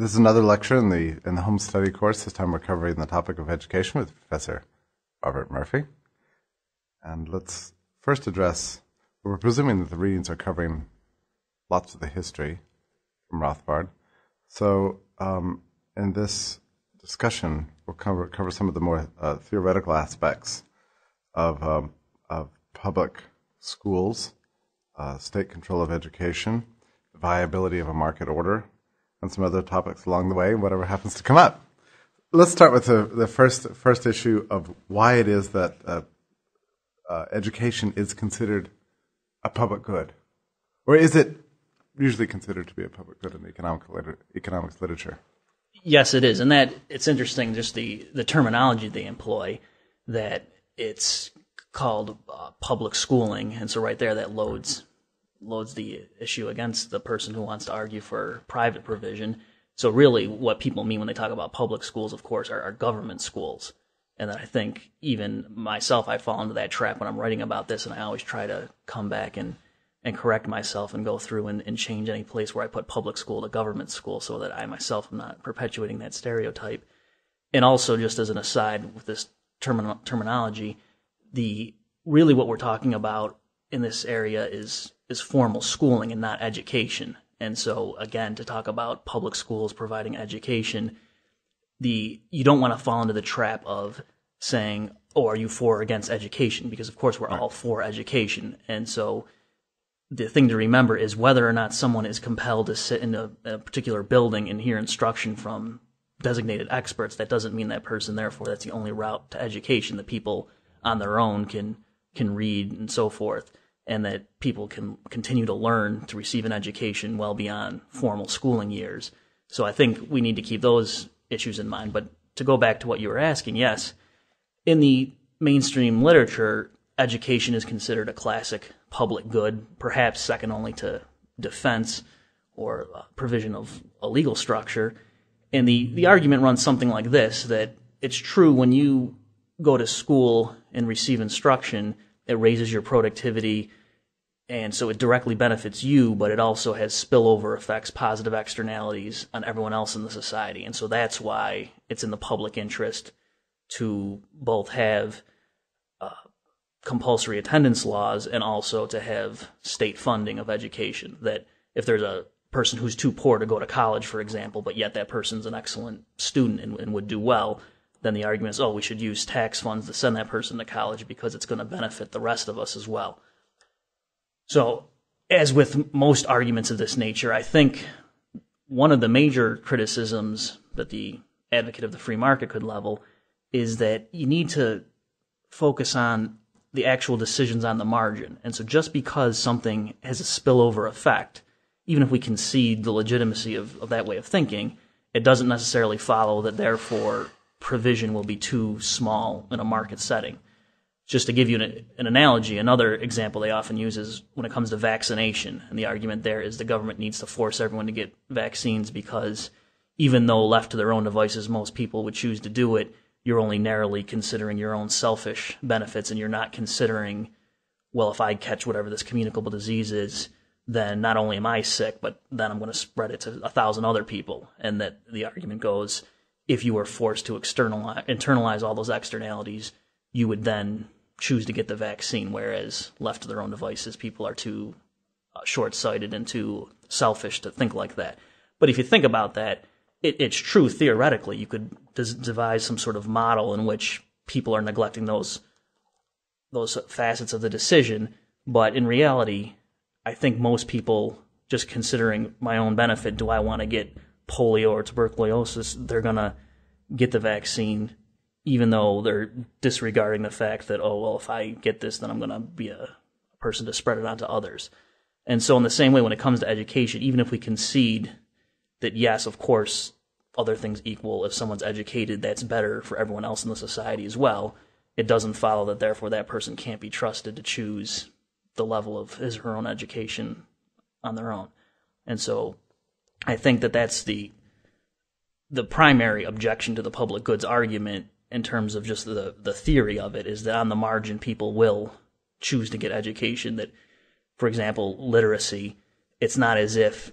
This is another lecture in the in the home study course. This time we're covering the topic of education with Professor Robert Murphy. And let's first address. We're presuming that the readings are covering lots of the history from Rothbard. So um, in this discussion, we'll cover cover some of the more uh, theoretical aspects of um, of public schools, uh, state control of education, viability of a market order, and some other topics along the way, whatever happens to come up. Let's start with the, the first first issue of why it is that uh, uh, education is considered a public good, or is it usually considered to be a public good in economic liter- economics literature? Yes, it is, and that it's interesting just the the terminology they employ that it's called uh, public schooling, and so right there that loads loads the issue against the person who wants to argue for private provision. So really, what people mean when they talk about public schools, of course, are, are government schools. And then I think even myself, I fall into that trap when I'm writing about this, and I always try to come back and and correct myself and go through and, and change any place where I put public school to government school so that I myself am not perpetuating that stereotype. And also, just as an aside with this term- terminology, the really what we're talking about in this area is is formal schooling and not education. And so again, to talk about public schools providing education, the you don't want to fall into the trap of saying, "Oh, are you for or against education?" Because of course we're right. all for education, and so the thing to remember is whether or not someone is compelled to sit in a, a, particular building and hear instruction from designated experts, that doesn't mean that person, therefore, that's the only route to education that people on their own can can read and so forth, and that people can continue to learn to receive an education well beyond formal schooling years. So I think we need to keep those issues in mind. But to go back to what you were asking, yes, in the mainstream literature, education is considered a classic public good, perhaps second only to defense or provision of a legal structure. And the, the argument runs something like this that it's true when you go to school and receive instruction, it raises your productivity. And so it directly benefits you, but it also has spillover effects, positive externalities on everyone else in the society. And so that's why it's in the public interest to both have uh, compulsory attendance laws and also to have state funding of education. That if there's a person who's too poor to go to college, for example, but yet that person's an excellent student and, and would do well, then the argument is, oh, we should use tax funds to send that person to college because it's going to benefit the rest of us as well. So, as with most arguments of this nature, I think one of the major criticisms that the advocate of the free market could level is that you need to focus on the actual decisions on the margin. And so just because something has a spillover effect, even if we concede the legitimacy of, of that way of thinking, it doesn't necessarily follow that therefore provision will be too small in a market setting. Just to give you an, an, analogy, another example they often use is when it comes to vaccination. And the argument there is the government needs to force everyone to get vaccines because even though left to their own devices, most people would choose to do it, you're only narrowly considering your own selfish benefits and you're not considering, well, if I catch whatever this communicable disease is, then not only am I sick, but then I'm going to spread it to a thousand other people. And that the argument goes, if you were forced to externalize, internalize all those externalities, you would then choose to get the vaccine. Whereas left to their own devices, people are too uh, short sighted and too selfish to think like that. But if you think about that, it, it's true theoretically. You could devise some sort of model in which people are neglecting those those facets of the decision, but in reality, I think most people just considering my own benefit, do I want to get polio or tuberculosis? They're gonna get the vaccine, even though they're disregarding the fact that oh well, if I get this, then I'm gonna be a person to spread it on to others. And so, in the same way, when it comes to education, even if we concede that yes, of course, other things equal, if someone's educated, that's better for everyone else in the society as well. It doesn't follow that therefore that person can't be trusted to choose the level of his or her own education on their own. And so I think that that's the the primary objection to the public goods argument in terms of just the the theory of it is that on the margin people will choose to get education that for example literacy it's not as if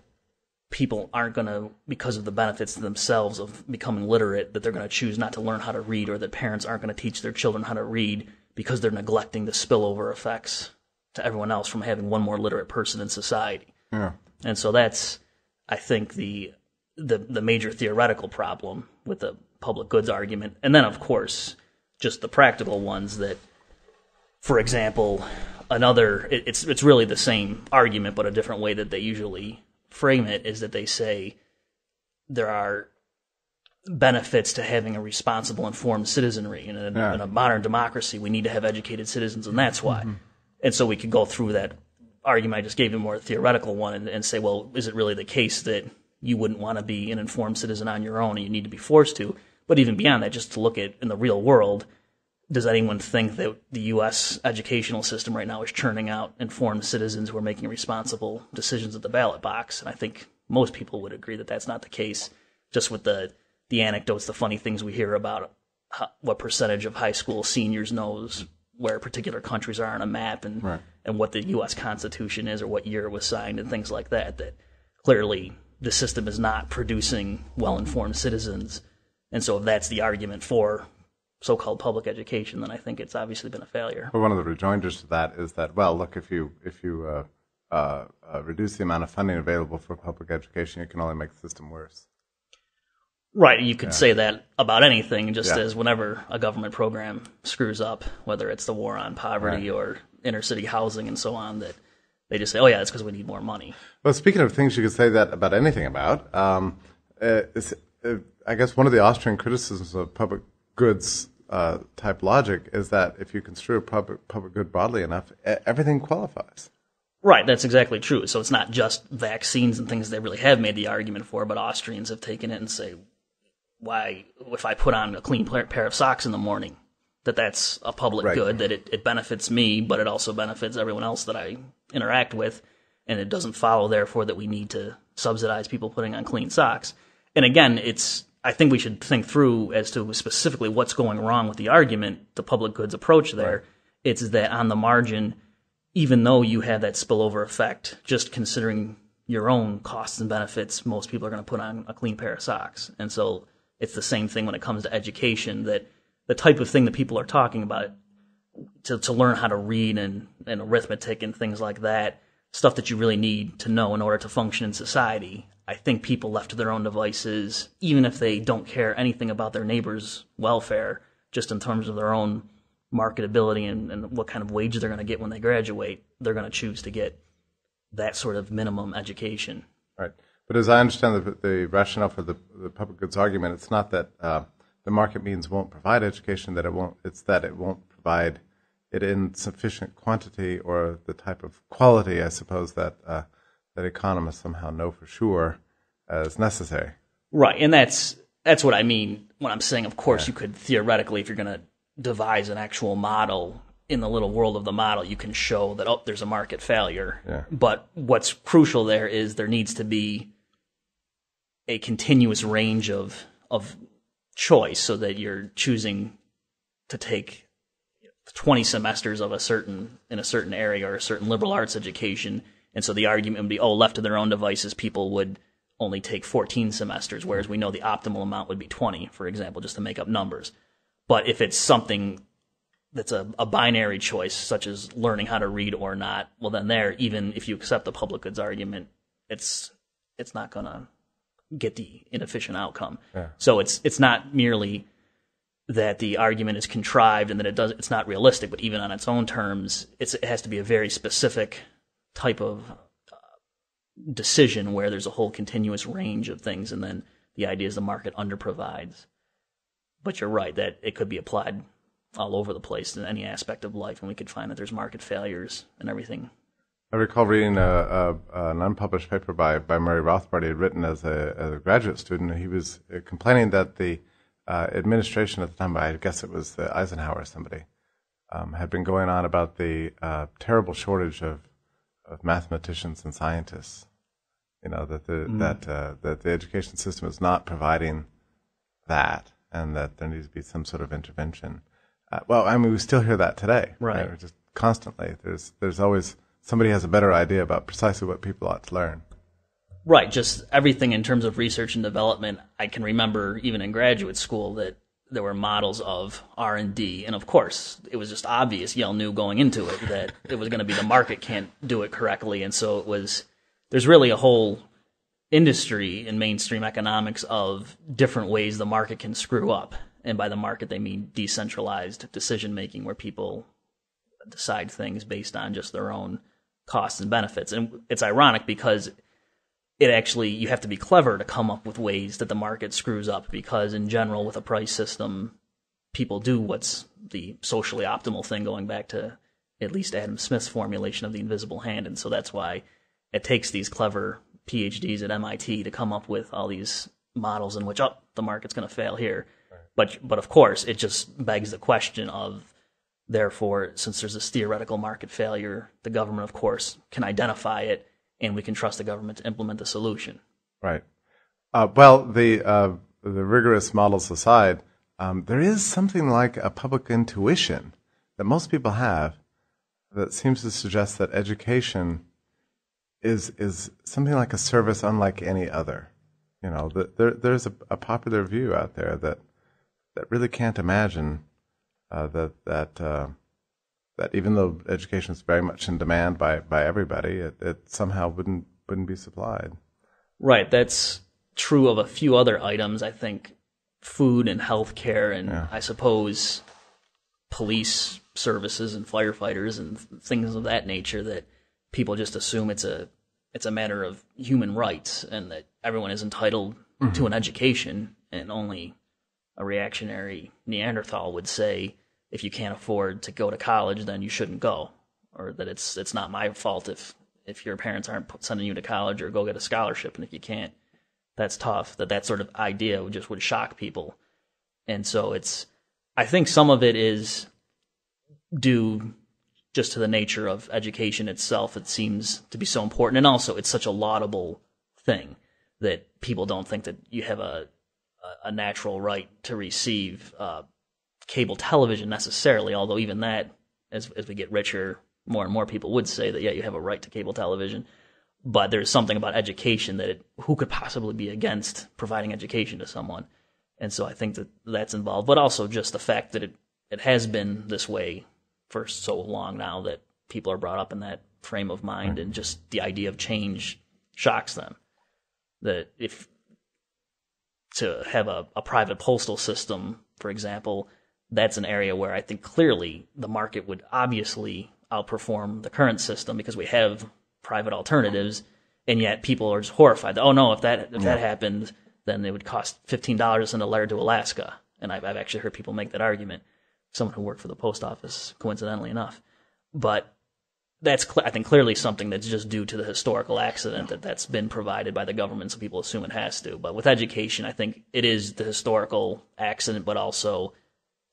people aren't going to, because of the benefits to themselves of becoming literate, that they're going to choose not to learn how to read, or that parents aren't going to teach their children how to read because they're neglecting the spillover effects to everyone else from having one more literate person in society. Yeah. And so that's, I think, the the the major theoretical problem with the public goods argument, and then of course just the practical ones that, for example, another it, it's it's really the same argument but a different way that they usually frame it is that they say there are benefits to having a responsible, informed citizenry. In a, Yeah. in a modern democracy, we need to have educated citizens, and that's why. Mm-hmm. And so we could go through that argument I just gave you, a more theoretical one, and, and say, well, is it really the case that you wouldn't want to be an informed citizen on your own and you need to be forced to? But even beyond that, just to look at in the real world, does anyone think that the U.S. educational system right now is churning out informed citizens who are making responsible decisions at the ballot box? And I think most people would agree that that's not the case. Just with the the anecdotes, the funny things we hear about how, what percentage of high school seniors knows where particular countries are on a map and Right. and what the U.S. Constitution is or what year it was signed and things like that. That clearly the system is not producing well-informed citizens, and so if that's the argument for so-called public education, then I think it's obviously been a failure. But one of the rejoinders to that is that, well, look, if you if you uh, uh, uh, reduce the amount of funding available for public education, you can only make the system worse. Right, you could say that about anything, just Yeah. as whenever a government program screws up, whether it's the war on poverty or inner city housing and so on, that they just say, "Oh yeah, it's because we need more money." Well, speaking of things you could say that about anything about, um, uh, I guess one of the Austrian criticisms of public goods uh, type logic is that if you construe a public, public good broadly enough, everything qualifies. Right, that's exactly true. So it's not just vaccines and things they really have made the argument for, but Austrians have taken it and say, why, if I put on a clean pair pair of socks in the morning, that that's a public Right. good, that it, it benefits me, but it also benefits everyone else that I interact with. And it doesn't follow, therefore, that we need to subsidize people putting on clean socks. And again, it's, I think we should think through as to specifically what's going wrong with the argument, the public goods approach there. It's that on the margin, even though you have that spillover effect, just considering your own costs and benefits, most people are going to put on a clean pair of socks. And so it's the same thing when it comes to education that the type of thing that people are talking about to, to learn how to read and, and arithmetic and things like that, stuff that you really need to know in order to function in society. I think people left to their own devices, even if they don't care anything about their neighbor's welfare, just in terms of their own marketability and, and what kind of wage they're going to get when they graduate, they're going to choose to get that sort of minimum education. Right. But as I understand the, the rationale for the, the public goods argument, it's not that uh, the market means won't provide education, that it won't. It's that it won't provide it in sufficient quantity or the type of quality, I suppose, that uh, that economists somehow know for sure as necessary. Right, and that's that's what I mean when I'm saying. Of course, you could theoretically, if you're going to devise an actual model in the little world of the model, you can show that oh, there's a market failure. Yeah. But what's crucial there is there needs to be a continuous range of of choice, so that you're choosing to take 20 semesters of a certain in a certain area or a certain liberal arts education. And so the argument would be oh left to their own devices people would only take 14 semesters whereas we know the optimal amount would be 20 for example just to make up numbers. But if it's something that's a, a binary choice such as learning how to read or not well then there even if you accept the public goods argument it's it's not going to get the inefficient outcome. So it's it's not merely that the argument is contrived and that it does it's not realistic but even on its own terms it's, it has to be a very specific type of uh, decision where there's a whole continuous range of things and then the idea is the market underprovides but you're right that it could be applied all over the place in any aspect of life and we could find that there's market failures and everything I recall reading a, a, an unpublished paper by, by Murray Rothbard he had written as a, as a graduate student. He was uh, complaining that the uh, administration at the time, I guess it was uh, Eisenhower or somebody, um, had been going on about the uh, terrible shortage of, of mathematicians and scientists. You know that the that uh, that the education system is not providing that, and that there needs to be some sort of intervention. Uh, well, I mean, we still hear that today, Right. We're Just constantly, there's there's always somebody has a better idea about precisely what people ought to learn. Right, just everything in terms of research and development. I can remember even in graduate school that there were models of R and D, and of course, it was just obvious. Yale knew going into it that it was going to be the market can't do it correctly, and so it was. There's really a whole industry in mainstream economics of different ways the market can screw up, and by the market they mean decentralized decision making, where people decide things based on just their own costs and benefits. And it's ironic because it actually you have to be clever to come up with ways that the market screws up because in general with a price system people do what's the socially optimal thing going back to at least Adam Smith's formulation of the invisible hand. And so that's why it takes these clever PhDs at MIT to come up with all these models in which oh the market's going to fail here. But but of course it just begs the question of therefore since there's this theoretical market failure the government of course can identify it and we can trust the government to implement the solution. Right. Uh, well, the uh, the rigorous models aside, um, there is something like a public intuition that most people have that seems to suggest that education is is something like a service unlike any other. You know, that there there's a, a, popular view out there that that really can't imagine uh, that that uh, that even though education is very much in demand by, by everybody, it, it somehow wouldn't wouldn't be supplied. Right. That's true of a few other items. I think food and healthcare, and yeah. I suppose police services and firefighters and things of that nature that people just assume it's a it's a matter of human rights and that everyone is entitled mm-hmm. to an education and only a reactionary Neanderthal would say if you can't afford to go to college, then you shouldn't go, or that it's it's not my fault if if your parents aren't sending you to college or go get a scholarship, and if you can't, that's tough. That that sort of idea just would shock people, and so it's I think some of it is due just to the nature of education itself. It seems to be so important, and also it's such a laudable thing that people don't think that you have a a natural right to receive uh, cable television necessarily, although even that, as as we get richer, more and more people would say that yeah, you have a right to cable television. But there's something about education that it, who could possibly be against providing education to someone, and so I think that that's involved. But also just the fact that it it has been this way for so long now that people are brought up in that frame of mind, and just the idea of change shocks them. That if to have a, a private postal system, for example, that's an area where I think clearly the market would obviously outperform the current system because we have private alternatives, and yet people are just horrified. That, oh no, if that if that happened, then it would cost fifteen dollars to send a letter to Alaska. And I've, I've actually heard people make that argument. Someone who worked for the post office, coincidentally enough, but that's I think clearly something that's just due to the historical accident that that's been provided by the government, so people assume it has to. But with education, I think it is the historical accident, but also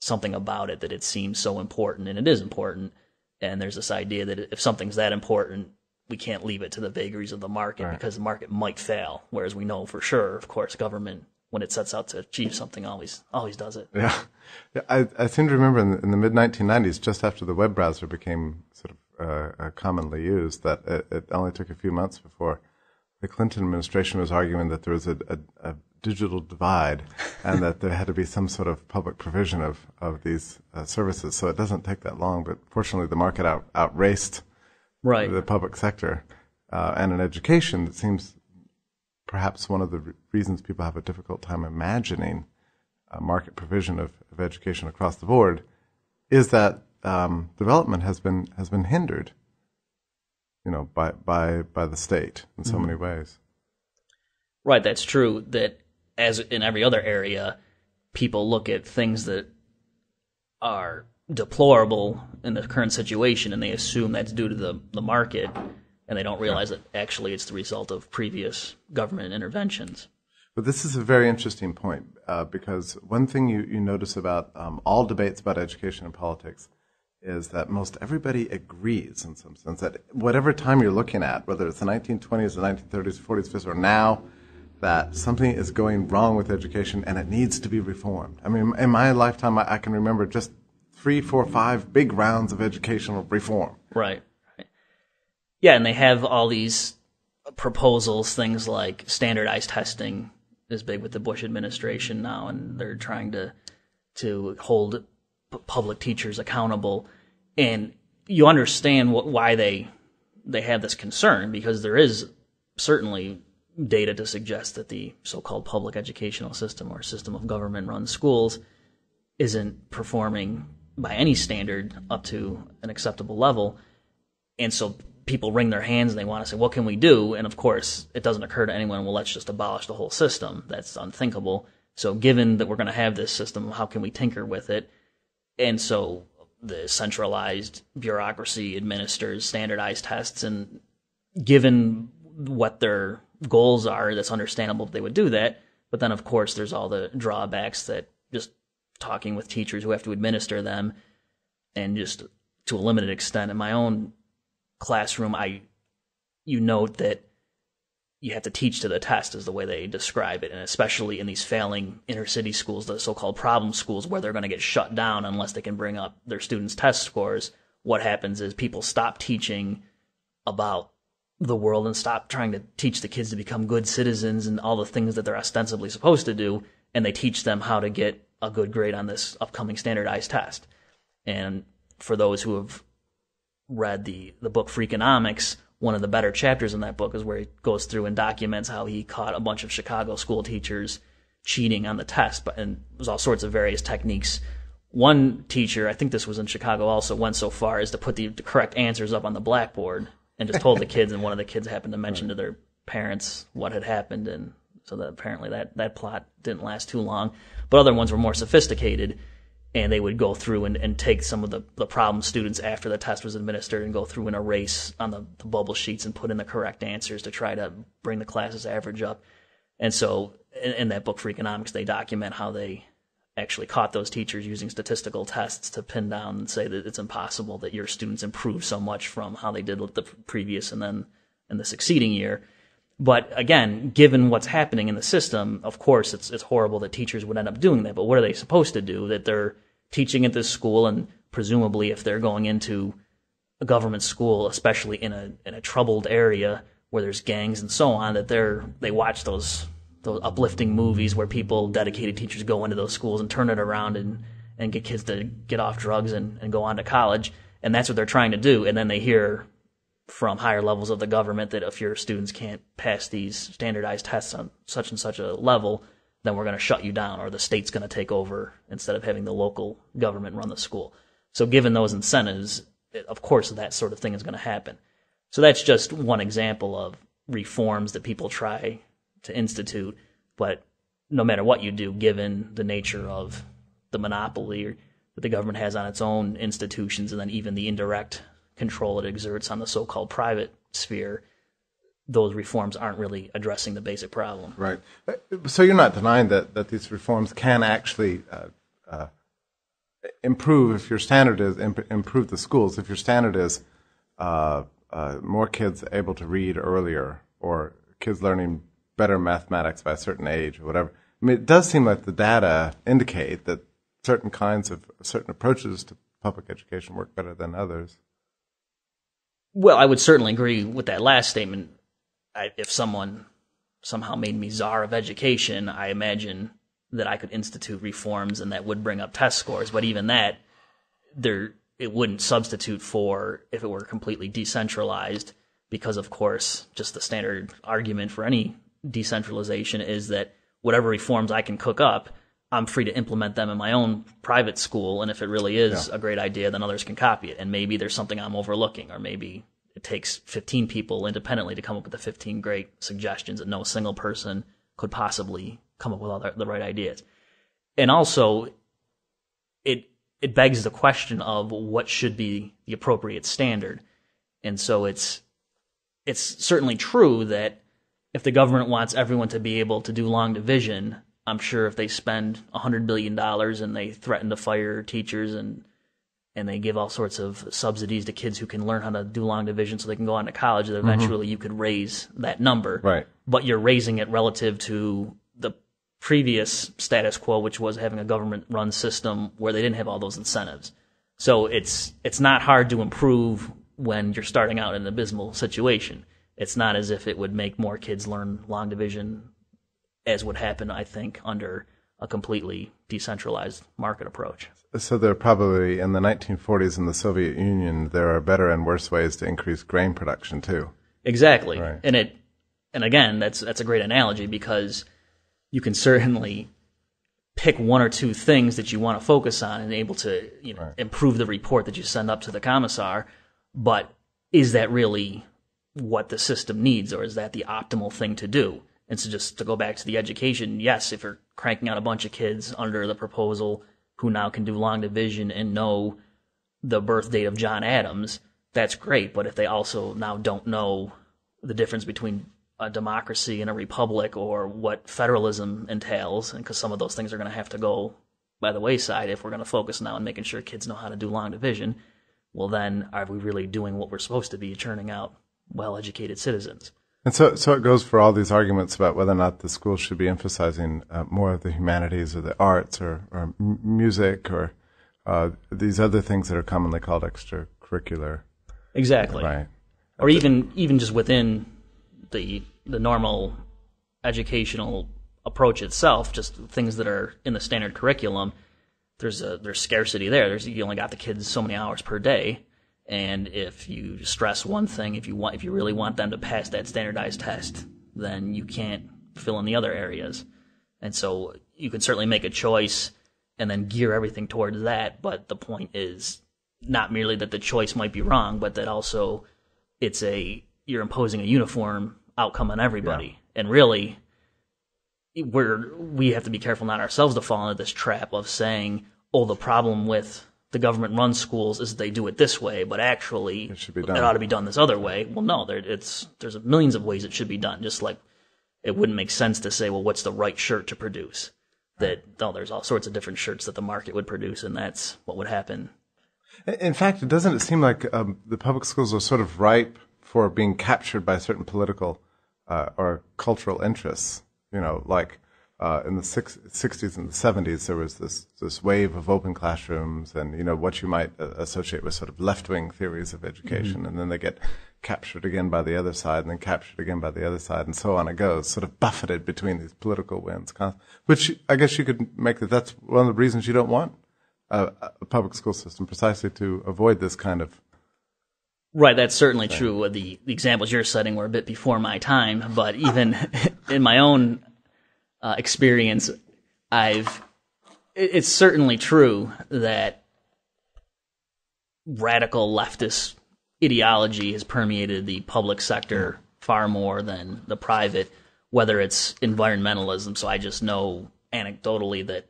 something about it that it seems so important, and it is important. And there's this idea that if something's that important, we can't leave it to the vagaries of the market right. because the market might fail. Whereas we know for sure, of course, government when it sets out to achieve something always always does it. Yeah, yeah I, I seem to remember in the, in the mid 1990s, just after the web browser became sort of uh, uh, commonly used, that it, it, only took a few months before the Clinton administration was arguing that there was a, a, a digital divide and that there had to be some sort of public provision of, of these uh, services. So it doesn't take that long, but fortunately the market out, outraced right. the public sector. Uh, and in education, it seems perhaps one of the re- reasons people have a difficult time imagining market provision of, of education across the board is that um, development has been has been hindered, you know, by by by the state in so mm-hmm. many ways. Right, that's true. That as in every other area, people look at things that are deplorable in the current situation and they assume that's due to the, the market and they don't realize that actually it's the result of previous government interventions. But this is a very interesting point uh, because one thing you, you notice about um, all debates about education and politics is that most everybody agrees in some sense that whatever time you're looking at, whether it's the 1920s, the 1930s, 40s, 50s, or now, that something is going wrong with education and it needs to be reformed. I mean, in my lifetime, I, can remember just three, four, five big rounds of educational reform. Right. right. Yeah, and they have all these proposals, things like standardized testing is big with the Bush administration now, and they're trying to to hold p- public teachers accountable. And you understand wh- why they they have this concern because there is certainly data to suggest that the so-called public educational system or system of government-run schools isn't performing by any standard up to an acceptable level. And so people wring their hands and they want to say, what can we do? And of course, it doesn't occur to anyone, well, let's just abolish the whole system. That's unthinkable. So given that we're going to have this system, how can we tinker with it? And so the centralized bureaucracy administers standardized tests and given what their goals are, that's understandable that they would do that. But then, of course, there's all the drawbacks that just talking with teachers who have to administer them and just to a limited extent in my own classroom, I you note that you have to teach to the test is the way they describe it and especially in these failing inner city schools the so-called problem schools where they're going to get shut down unless they can bring up their students test scores what happens is people stop teaching about the world and stop trying to teach the kids to become good citizens and all the things that they're ostensibly supposed to do and they teach them how to get a good grade on this upcoming standardized test and for those who have read the the book Freakonomics, one of the better chapters in that book is where he goes through and documents how he caught a bunch of Chicago school teachers cheating on the test, but and there's all sorts of various techniques. One teacher, I think this was in Chicago, also went so far as to put the, the correct answers up on the blackboard and just told the kids, and one of the kids happened to mention to their parents what had happened, and so that apparently that that plot didn't last too long. But other ones were more sophisticated and they would go through and, and take some of the, the problem students after the test was administered and go through and erase on the, the bubble sheets and put in the correct answers to try to bring the class's average up. And so in, in that book, Freakonomics, they document how they actually caught those teachers using statistical tests to pin down and say that it's impossible that your students improve so much from how they did the previous and then in the succeeding year. But again, given what's happening in the system, of course, it's it's horrible that teachers would end up doing that. But what are they supposed to do? That they're teaching at this school, and presumably, if they're going into a government school, especially in a in a troubled area where there's gangs and so on, that they're they watch those those uplifting movies where people, dedicated teachers, go into those schools and turn it around and and get kids to get off drugs and, and go on to college, and that's what they're trying to do. And then they hear from higher levels of the government that if your students can't pass these standardized tests on such and such a level, then we're going to shut you down or the state's going to take over instead of having the local government run the school. So given those incentives, of course that sort of thing is going to happen. So that's just one example of reforms that people try to institute, but no matter what you do, given the nature of the monopoly that the government has on its own institutions and then even the indirect control it exerts on the so-called private sphere, those reforms aren't really addressing the basic problem. Right. So you're not denying that, that these reforms can actually uh, uh, improve if your standard is imp- improve the schools. If your standard is uh, uh more kids able to read earlier or kids learning better mathematics by a certain age or whatever. I mean, it does seem like the data indicate that certain kinds of certain approaches to public education work better than others. Well, I would certainly agree with that last statement. I, if someone somehow made me czar of education, I imagine that I could institute reforms and that would bring up test scores. But even that, there it wouldn't substitute for if it were completely decentralized, because of course, just the standard argument for any decentralization is that whatever reforms I can cook up, I'm free to implement them in my own private school. And if it really is yeah. a great idea, then others can copy it. And maybe there's something I'm overlooking, or maybe it takes 15 people independently to come up with the 15 great suggestions that no single person could possibly come up with all the, the right ideas. And also, it it begs the question of what should be the appropriate standard. And so it's it's certainly true that if the government wants everyone to be able to do long division, I'm sure if they spend $100 billion and they threaten to fire teachers and and they give all sorts of subsidies to kids who can learn how to do long division so they can go on to college, that eventually mm-hmm. you could raise that number. Right. But you're raising it relative to the previous status quo, which was having a government run system where they didn't have all those incentives. So it's it's not hard to improve when you're starting out in an abysmal situation. It's not as if it would make more kids learn long division as would happen, I think, under a completely decentralized market approach. So there are probably in the 1940s in the Soviet Union there are better and worse ways to increase grain production too. Exactly. Right. And it and again, that's that's a great analogy because you can certainly pick one or two things that you want to focus on and able to, you know, improve the report that you send up to the commissar, but is that really what the system needs or is that the optimal thing to do? And so just to go back to the education, yes, if you're cranking out a bunch of kids under the proposal who now can do long division and know the birth date of John Adams, that's great. But if they also now don't know the difference between a democracy and a republic or what federalism entails, and because some of those things are going to have to go by the wayside if we're going to focus now on making sure kids know how to do long division, well, then are we really doing what we're supposed to be, churning out well educated citizens? And so, so it goes for all these arguments about whether or not the schools should be emphasizing uh, more of the humanities or the arts or, or m- music or uh, these other things that are commonly called extracurricular. Exactly. Right. Or even even just within the the normal educational approach itself, just things that are in the standard curriculum. There's a there's scarcity there. There's you only got the kids so many hours per day, and if you stress one thing, if you want if you really want them to pass that standardized test, then you can't fill in the other areas. And so you can certainly make a choice and then gear everything towards that. But the point is not merely that the choice might be wrong, but that also it's a you're imposing a uniform outcome on everybody. And really, we're we have to be careful not ourselves to fall into this trap of saying, "Oh, the problem with the government runs schools is they do it this way, but actually it, should be done. ought to be done this other way." Well, no, there it's there's millions of ways it should be done. Just like it wouldn't make sense to say, "Well, what's the right shirt to produce?" That no, there's all sorts of different shirts that the market would produce, and that's what would happen. In fact, doesn't it seem like um, the public schools are sort of ripe for being captured by certain political uh, or cultural interests? You know, like uh, in the six, 60s and the 70s, there was this, this wave of open classrooms and, you know, what you might uh, associate with sort of left wing theories of education. Mm-hmm. And then they get captured again by the other side and then captured again by the other side and so on it goes, sort of buffeted between these political winds. Which I guess you could make that that's one of the reasons you don't want a, a public school system, precisely to avoid this kind of Right, that's certainly true. The, the examples you're setting were a bit before my time, but even in my own uh, experience, I've it, it's certainly true that radical leftist ideology has permeated the public sector far more than the private, whether it's environmentalism. So I just know anecdotally that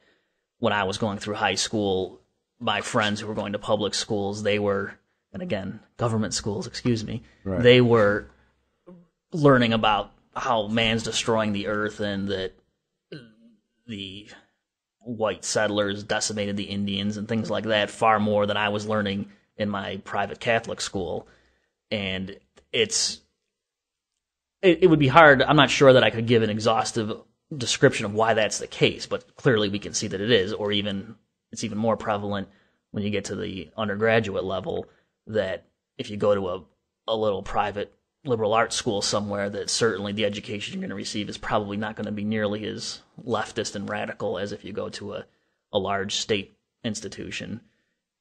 when I was going through high school, my friends who were going to public schools, they were, and again, government schools, excuse me, Right. they were learning about how man's destroying the earth and that the white settlers decimated the Indians and things like that far more than I was learning in my private Catholic school. And it's it, it would be hard. I'm not sure that I could give an exhaustive description of why that's the case, but clearly we can see that it is, or even it's even more prevalent when you get to the undergraduate level that if you go to a, a little private liberal arts school somewhere that certainly the education you're going to receive is probably not going to be nearly as leftist and radical as if you go to a, a large state institution.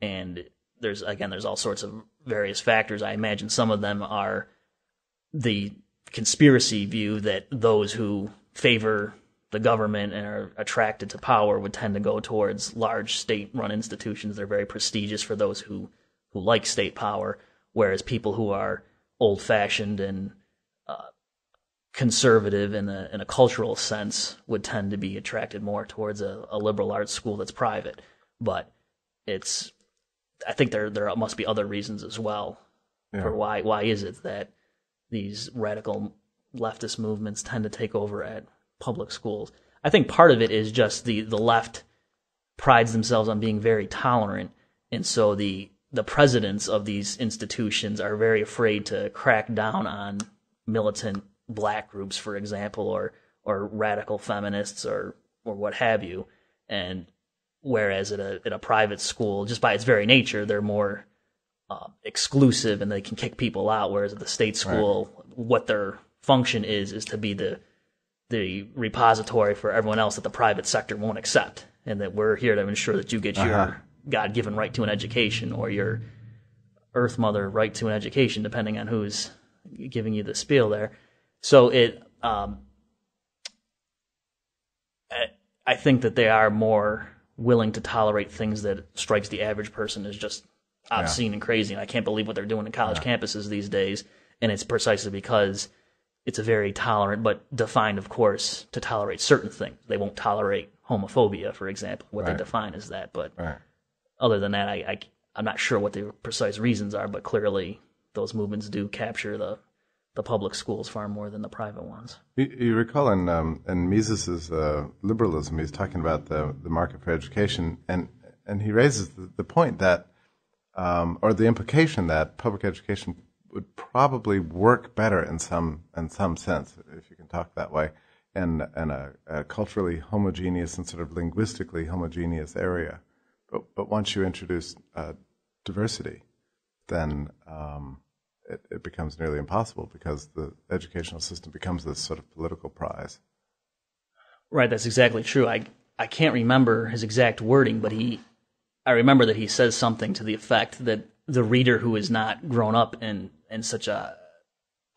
And there's again there's all sorts of various factors. I imagine some of them are the conspiracy view that those who favor the government and are attracted to power would tend to go towards large state run institutions. They're very prestigious for those who who like state power whereas people who are old fashioned and uh, conservative in a in a cultural sense would tend to be attracted more towards a, a liberal arts school that's private but it's I think there there must be other reasons as well for why why is it that these radical leftist movements tend to take over at public schools. I think part of it is just the the left prides themselves on being very tolerant, and so the the presidents of these institutions are very afraid to crack down on militant black groups, for example, or or radical feminists or or what have you. And whereas at a at a private school, just by its very nature, they're more uh, exclusive and they can kick people out. Whereas at the state school, what their function is is to be the the repository for everyone else that the private sector won't accept, and that we're here to ensure that you get your God given right to an education or your Earth Mother right to an education, depending on who's giving you the spiel there. So it, um, I- think that they are more willing to tolerate things that strikes the average person as just obscene and crazy. And I can't believe what they're doing in college campuses these days. And it's precisely because it's a very tolerant, but defined, of course, to tolerate certain things. They won't tolerate homophobia, for example. What they define as that, but Right. Other than that, I, I I'm not sure what the precise reasons are, but clearly those movements do capture the the public schools far more than the private ones. You, you recall in um, in Mises's uh, liberalism, he's talking about the, the market for education, and and he raises the, the point that, um, or the implication that public education would probably work better in some in some sense, if you can talk that way, in in a, a culturally homogeneous and sort of linguistically homogeneous area. But but once you introduce uh, diversity, then um, it, it becomes nearly impossible because the educational system becomes this sort of political prize. Right, that's exactly true. I I can't remember his exact wording, but he I remember that he says something to the effect that the reader who is not grown up in in such a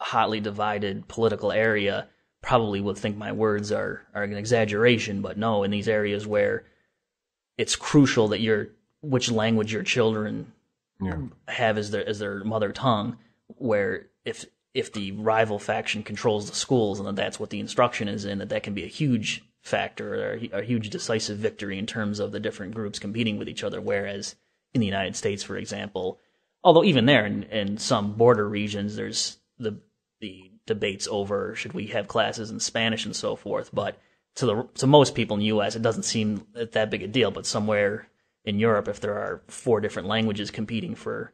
hotly divided political area probably would think my words are are an exaggeration, but no, in these areas where it's crucial that your which language your children Yeah. have as their as their mother tongue, where if if the rival faction controls the schools and that that's what the instruction is in, that that can be a huge factor or a, a huge decisive victory in terms of the different groups competing with each other. Whereas in the United States, for example, although even there in, in some border regions, there's the the debates over should we have classes in Spanish and so forth, but to the to most people in the U.S., it doesn't seem that big a deal. But somewhere in Europe, if there are four different languages competing for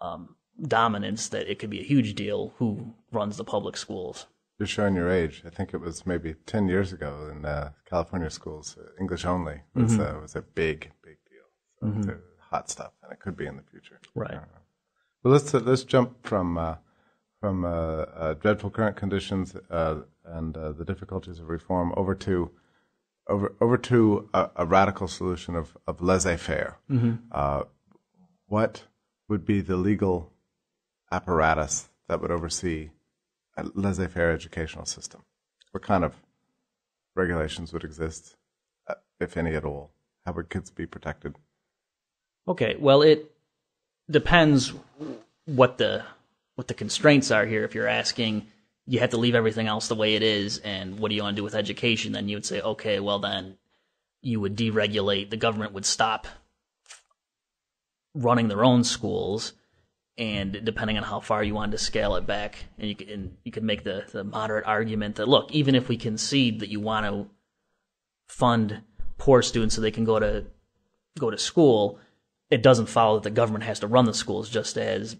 um, dominance, that it could be a huge deal who runs the public schools. You're showing your age. I think it was maybe 10 years ago in uh, California schools, uh, English only was, uh, was a big, big deal. So uh, hot stuff, and it could be in the future. Right. Well, let's uh, let's jump from uh, from uh, uh, dreadful current conditions uh, and uh, the difficulties of reform over to over over to a, a radical solution of of laissez-faire. Uh, what would be the legal apparatus that would oversee a laissez-faire educational system? What kind of regulations would exist, uh, if any at all? How would kids be protected? Okay, well, it depends what the what the constraints are here. If you're asking, you have to leave everything else the way it is, and what do you want to do with education? Then you would say, okay, well then you would deregulate. The government would stop running their own schools, and depending on how far you wanted to scale it back, and you could, and you could make the, the moderate argument that look, even if we concede that you want to fund poor students so they can go to go to school, it doesn't follow that the government has to run the schools. Just as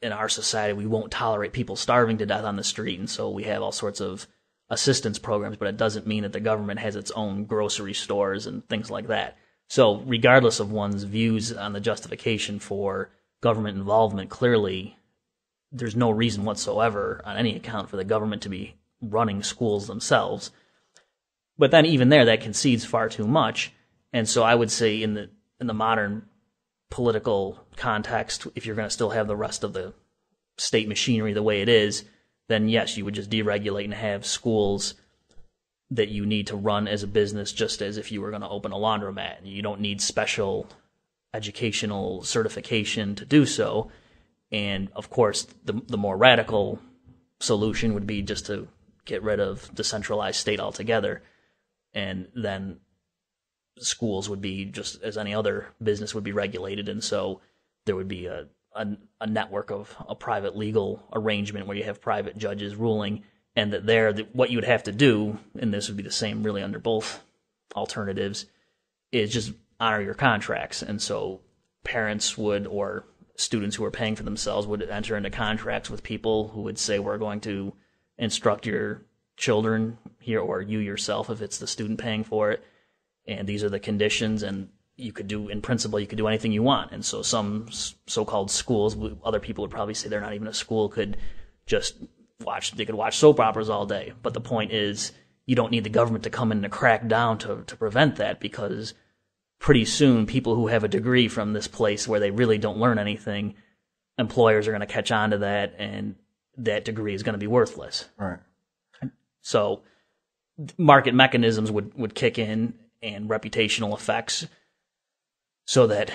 in our society, we won't tolerate people starving to death on the street, and so we have all sorts of assistance programs. But it doesn't mean that the government has its own grocery stores and things like that. So, regardless of one's views on the justification for government involvement, clearly there's no reason whatsoever on any account for the government to be running schools themselves. But then even there, that concedes far too much. And so I would say in the in the modern political context, if you're going to still have the rest of the state machinery the way it is, then yes, you would just deregulate and have schools that you need to run as a business just as if you were going to open a laundromat. You don't need special educational certification to do so. And of course, the the more radical solution would be just to get rid of the centralized state altogether, and then schools would be just as any other business would be regulated, and so there would be a a, a network of a private legal arrangement where you have private judges ruling, and that there that what you would have to do, and this would be the same really under both alternatives, is just honor your contracts, and so parents would or students who are paying for themselves would enter into contracts with people who would say we're going to instruct your children here or you yourself if it's the student paying for it and these are the conditions and you could do in principle you could do anything you want. And so some so-called schools other people would probably say they're not even a school could just watch they could watch soap operas all day. But the point is you don't need the government to come in and crack down to, to prevent that because pretty soon people who have a degree from this place where they really don't learn anything employers are going to catch on to that and that degree is going to be worthless. Right. so market mechanisms would, would kick in and reputational effects so that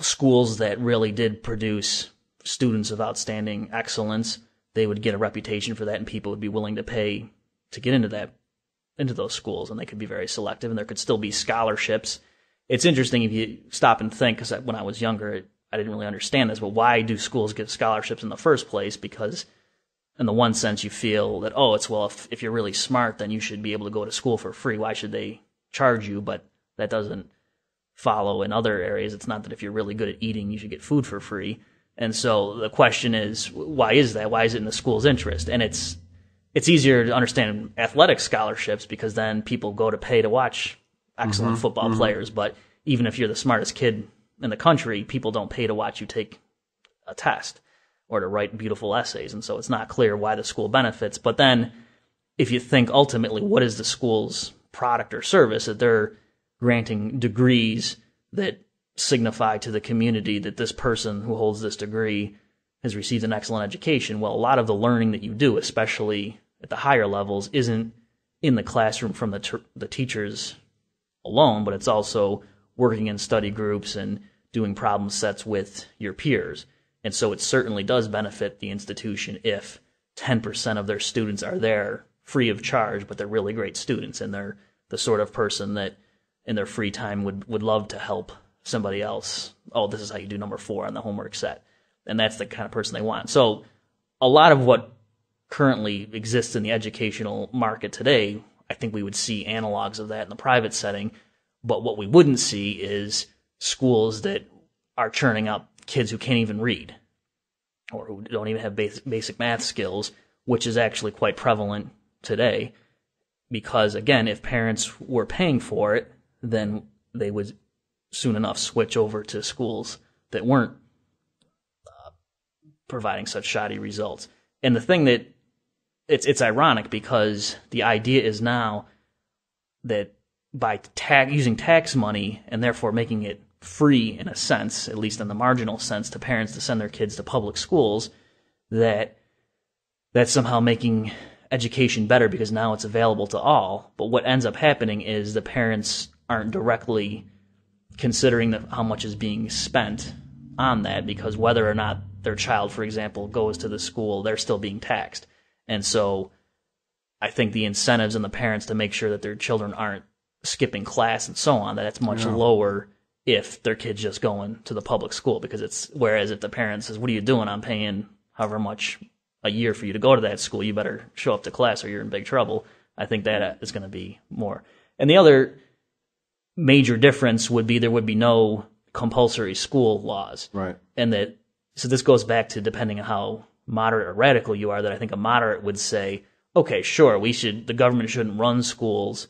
schools that really did produce students of outstanding excellence, they would get a reputation for that and people would be willing to pay to get into that into those schools and they could be very selective and there could still be scholarships. It's interesting if you stop and think because when I was younger I didn't really understand this, but why do schools give scholarships in the first place? Because in the one sense you feel that oh it's well if, if you're really smart then you should be able to go to school for free why should they charge you but that doesn't follow in other areas. It's not that if you're really good at eating you should get food for free. And so the question is why is that? Why is it in the school's interest? And it's it's easier to understand athletic scholarships because then people go to pay to watch excellent mm-hmm. football mm-hmm. players. But even if you're the smartest kid in the country people don't pay to watch you take a test or to write beautiful essays. And so it's not clear why the school benefits. But then if you think ultimately, what is the school's product or service that they're granting degrees that signify to the community that this person who holds this degree has received an excellent education? Well, a lot of the learning that you do, especially at the higher levels, isn't in the classroom from the, ter- the teachers alone, but it's also working in study groups and doing problem sets with your peers. And so it certainly does benefit the institution if 10% of their students are there free of charge, but they're really great students and they're the sort of person that in their free time would, would love to help somebody else. Oh, this is how you do number four on the homework set. And that's the kind of person they want. So a lot of what currently exists in the educational market today, I think we would see analogs of that in the private setting. But what we wouldn't see is schools that are churning up kids who can't even read or who don't even have basic, basic math skills, which is actually quite prevalent today. Because again, if parents were paying for it, then they would soon enough switch over to schools that weren't uh, providing such shoddy results. And the thing that it's it's ironic because the idea is now that by ta- using tax money and therefore making it free in a sense, at least in the marginal sense, to parents to send their kids to public schools, that that's somehow making education better because now it's available to all. But what ends up happening is the parents aren't directly considering the, how much is being spent on that because whether or not their child, for example, goes to the school, they're still being taxed. And so I think the incentives and the parents to make sure that their children aren't skipping class and so on, that it's much lower if their kid's just going to the public school because it's whereas if the parent says, What are you doing? I'm paying however much a year for you to go to that school, you better show up to class or you're in big trouble. I think that is going to be more. And the other major difference would be there would be no compulsory school laws. Right. And that, so this goes back to depending on how moderate or radical you are, that I think a moderate would say, okay, sure, we should, the government shouldn't run schools,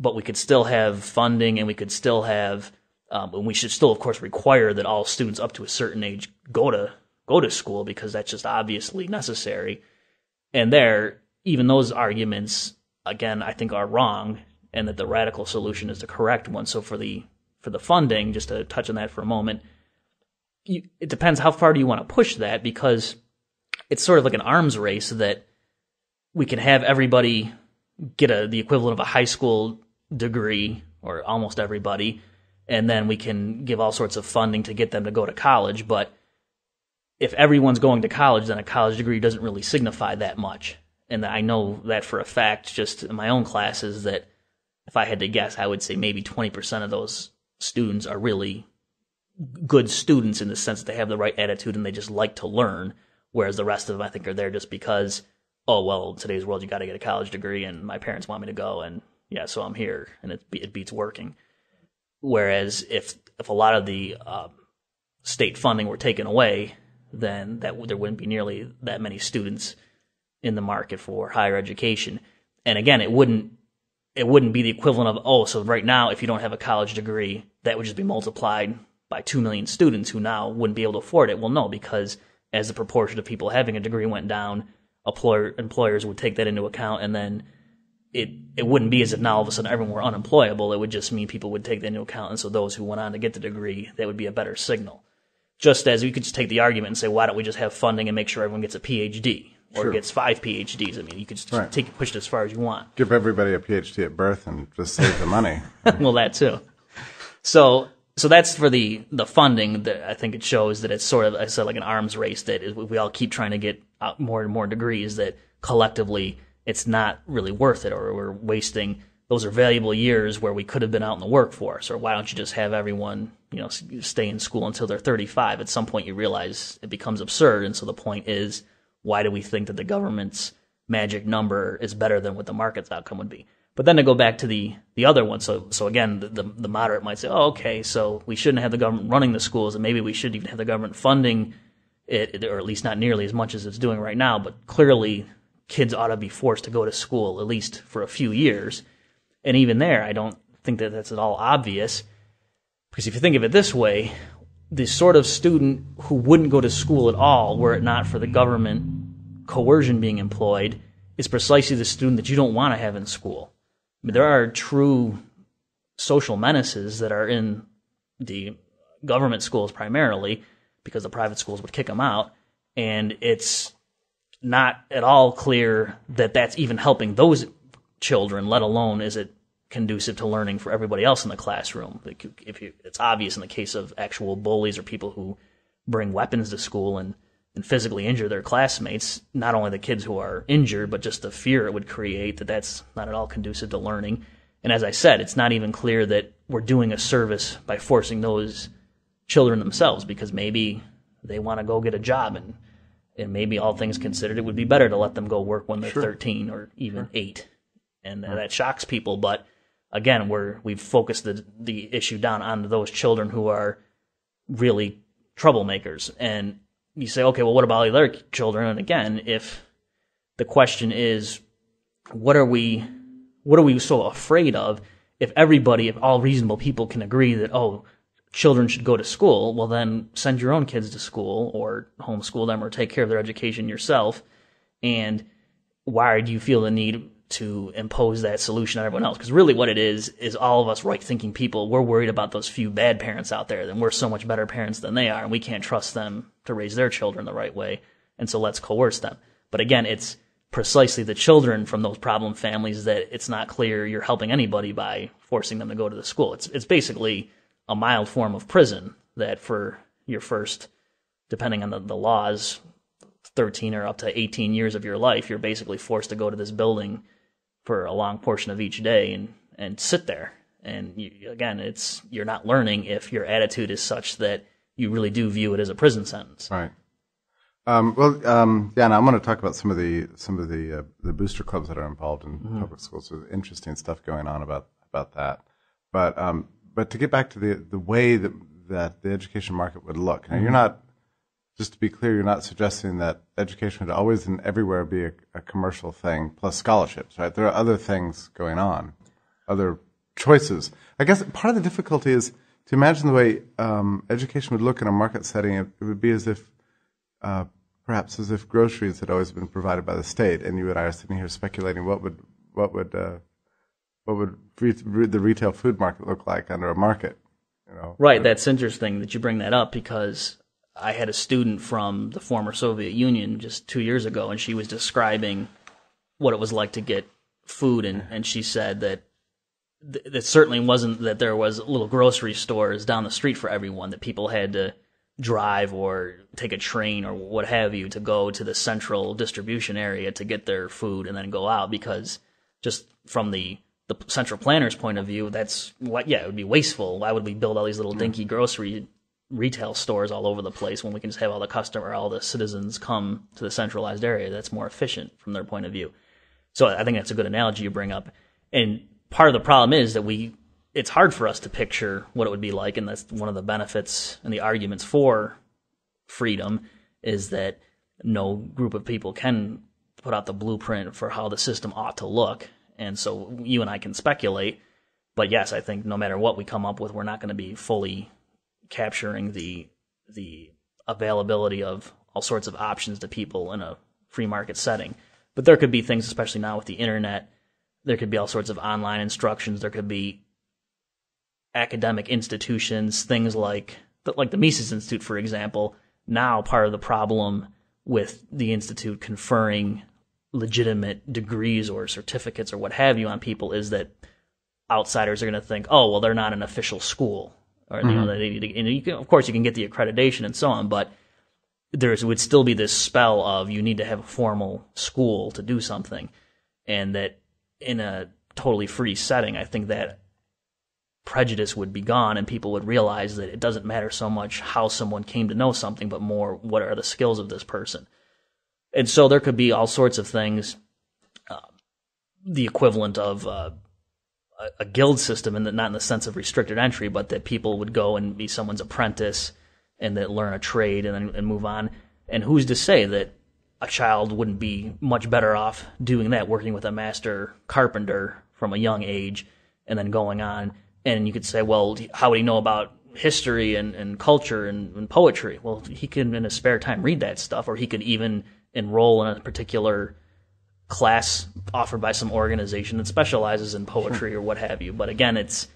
but we could still have funding and we could still have, um, and we should still, of course, require that all students up to a certain age go to, go to school because that's just obviously necessary. And there, even those arguments, again, I think are wrong and that the radical solution is the correct one. So for the, for the funding, just to touch on that for a moment, you, it depends how far do you want to push that because it's sort of like an arms race that we can have everybody get a the equivalent of a high school degree or almost everybody and then we can give all sorts of funding to get them to go to college but if everyone's going to college then a college degree doesn't really signify that much. And I know that for a fact just in my own classes that if I had to guess I would say maybe 20% of those students are really good students in the sense that they have the right attitude and they just like to learn whereas the rest of them I think are there just because oh well today's world you got to get a college degree and my parents want me to go and yeah so I'm here and it, it beats working. Whereas if if a lot of the um, state funding were taken away then that there wouldn't be nearly that many students in the market for higher education and again it wouldn't it wouldn't be the equivalent of, oh, so right now, if you don't have a college degree, that would just be multiplied by 2 million students who now wouldn't be able to afford it. Well, no, because as the proportion of people having a degree went down, employer, employers would take that into account and then it it wouldn't be as if now all of a sudden everyone were unemployable. It would just mean people would take that into account, and so those who went on to get the degree, that would be a better signal. Just as we could just take the argument and say, why don't we just have funding and make sure everyone gets a PhD or Sure. gets five PhDs? I mean, you could just Right. take push it as far as you want. Give everybody a PhD at birth and just save the money. well, that too. So, so that's for the the funding. That I think it shows that it's sort of, I said, like an arms race. That is, we all keep trying to get out more and more degrees. That collectively, it's not really worth it, or we're wasting. Those are valuable years where we could have been out in the workforce. Or why don't you just have everyone, you know, stay in school until they're 35? At some point, you realize it becomes absurd. And so the point is, why do we think that the government's magic number is better than what the market's outcome would be? But then to go back to the the other one, so so again, the, the the moderate might say, oh, okay, so we shouldn't have the government running the schools, and maybe we shouldn't even have the government funding it, or at least not nearly as much as it's doing right now. But clearly, kids ought to be forced to go to school at least for a few years. And even there, I don't think that that's at all obvious. Because if you think of it this way, the sort of student who wouldn't go to school at all were it not for the government coercion being employed is precisely the student that you don't want to have in school. I mean, there are true social menaces that are in the government schools primarily because the private schools would kick them out. And it's not at all clear that that's even helping those children, let alone is it conducive to learning for everybody else in the classroom. If you, it's obvious in the case of actual bullies or people who bring weapons to school and, and physically injure their classmates, not only the kids who are injured, but just the fear it would create that that's not at all conducive to learning. And as I said, it's not even clear that we're doing a service by forcing those children themselves because maybe they want to go get a job and and maybe all things considered, it would be better to let them go work when they're 13 or even eight, and uh, that shocks people. But again, we're we've focused the the issue down on those children who are really troublemakers, and you say, okay, well, what about all the other children? And again, if the question is, what are we, what are we so afraid of? If everybody, if all reasonable people can agree that, oh, children should go to school, well, then send your own kids to school or homeschool them or take care of their education yourself. And why do you feel the need to impose that solution on everyone else? Because really, what it is is all of us right-thinking people. We're worried about those few bad parents out there. Then we're so much better parents than they are, and we can't trust them to raise their children the right way. And so let's coerce them. But again, it's precisely the children from those problem families that it's not clear you're helping anybody by forcing them to go to the school. It's it's basically a mild form of prison that for your first, depending on the, the laws, 13 or up to 18 years of your life, you're basically forced to go to this building for a long portion of each day and, and sit there. And you, again, it's you're not learning if your attitude is such that you really do view it as a prison sentence. Right. Um, well, um, yeah, and I'm going to talk about some of the some of the uh, the booster clubs that are involved in public schools. There's interesting stuff going on about about that. But um, but to get back to the the way that that the education market would look. Now, you're not just to be clear, you're not suggesting that education would always and everywhere be a, a commercial thing plus scholarships, right? There are other things going on, other choices. I guess part of the difficulty is to imagine the way um, education would look in a market setting. It, it would be as if, uh, perhaps, as if groceries had always been provided by the state, and you and I are sitting here speculating what would what would uh, what would re- the retail food market look like under a market. You know, Right, that's interesting that you bring that up because I had a student from the former Soviet Union just two years ago, and she was describing what it was like to get food, and, and she said that th- it certainly wasn't that there was little grocery stores down the street for everyone, that people had to drive or take a train or what have you to go to the central distribution area to get their food and then go out because just from the the central planner's point of view, that's what yeah, it would be wasteful. Why would we build all these little dinky grocery retail stores all over the place when we can just have all the customer, all the citizens come to the centralized area? That's more efficient from their point of view. So I think that's a good analogy you bring up. And part of the problem is that we it's hard for us to picture what it would be like, and that's one of the benefits and the arguments for freedom is that no group of people can put out the blueprint for how the system ought to look. And so you and I can speculate, but yes, I think no matter what we come up with, we're not going to be fully capturing the the availability of all sorts of options to people in a free market setting. But there could be things, especially now with the internet, there could be all sorts of online instructions. There could be academic institutions, things like like the Mises Institute, for example. Now, part of the problem with the institute conferring legitimate degrees or certificates or what have you on people is that outsiders are going to think, oh, well, they're not an official school, or mm-hmm. you know, mm-hmm. they need to, and you can, of course, you can get the accreditation and so on, but there would still be this spell of you need to have a formal school to do something, and that in a totally free setting, I think that prejudice would be gone and people would realize that it doesn't matter so much how someone came to know something, but more what are the skills of this person. And so there could be all sorts of things, uh, the equivalent of uh, a, a, guild system, and not in the sense of restricted entry, but that people would go and be someone's apprentice and that learn a trade and then and move on. And who's to say that a child wouldn't be much better off doing that, working with a master carpenter from a young age, and then going on and you could say, well, how would he know about history and, and culture and, and, poetry? Well, he can, in his spare time, read that stuff, or he could even enroll in a particular class offered by some organization that specializes in poetry or what have you. But again, it's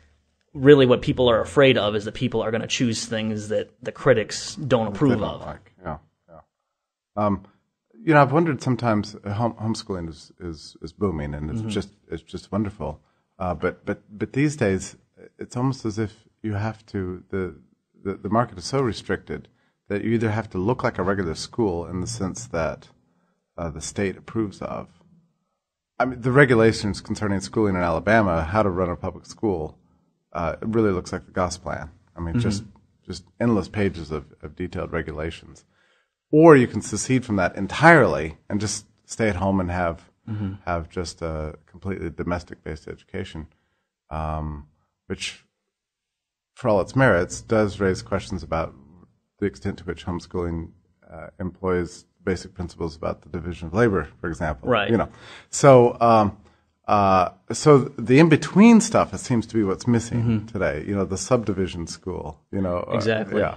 really what people are afraid of is that people are going to choose things that the critics don't approve don't of. Like. Yeah, yeah. Um, you know, I've wondered sometimes. Home, homeschooling is, is, is booming, and it's mm-hmm. just it's just wonderful. Uh, but but but these days, it's almost as if you have to the, the the market is so restricted that you either have to look like a regular school in the sense that uh, the state approves of. I mean, the regulations concerning schooling in Alabama, how to run a public school, uh, it really looks like the Gosplan. I mean, mm-hmm. just just endless pages of, of detailed regulations. Or you can secede from that entirely and just stay at home and have mm-hmm. have just a completely domestic based education. Um, which, for all its merits, does raise questions about the extent to which homeschooling uh, employs basic principles about the division of labor, for example. Right. You know, so um, uh, so the in between stuff it seems to be what's missing mm-hmm. today. You know, the subdivision school. You know, uh, exactly. Uh, yeah.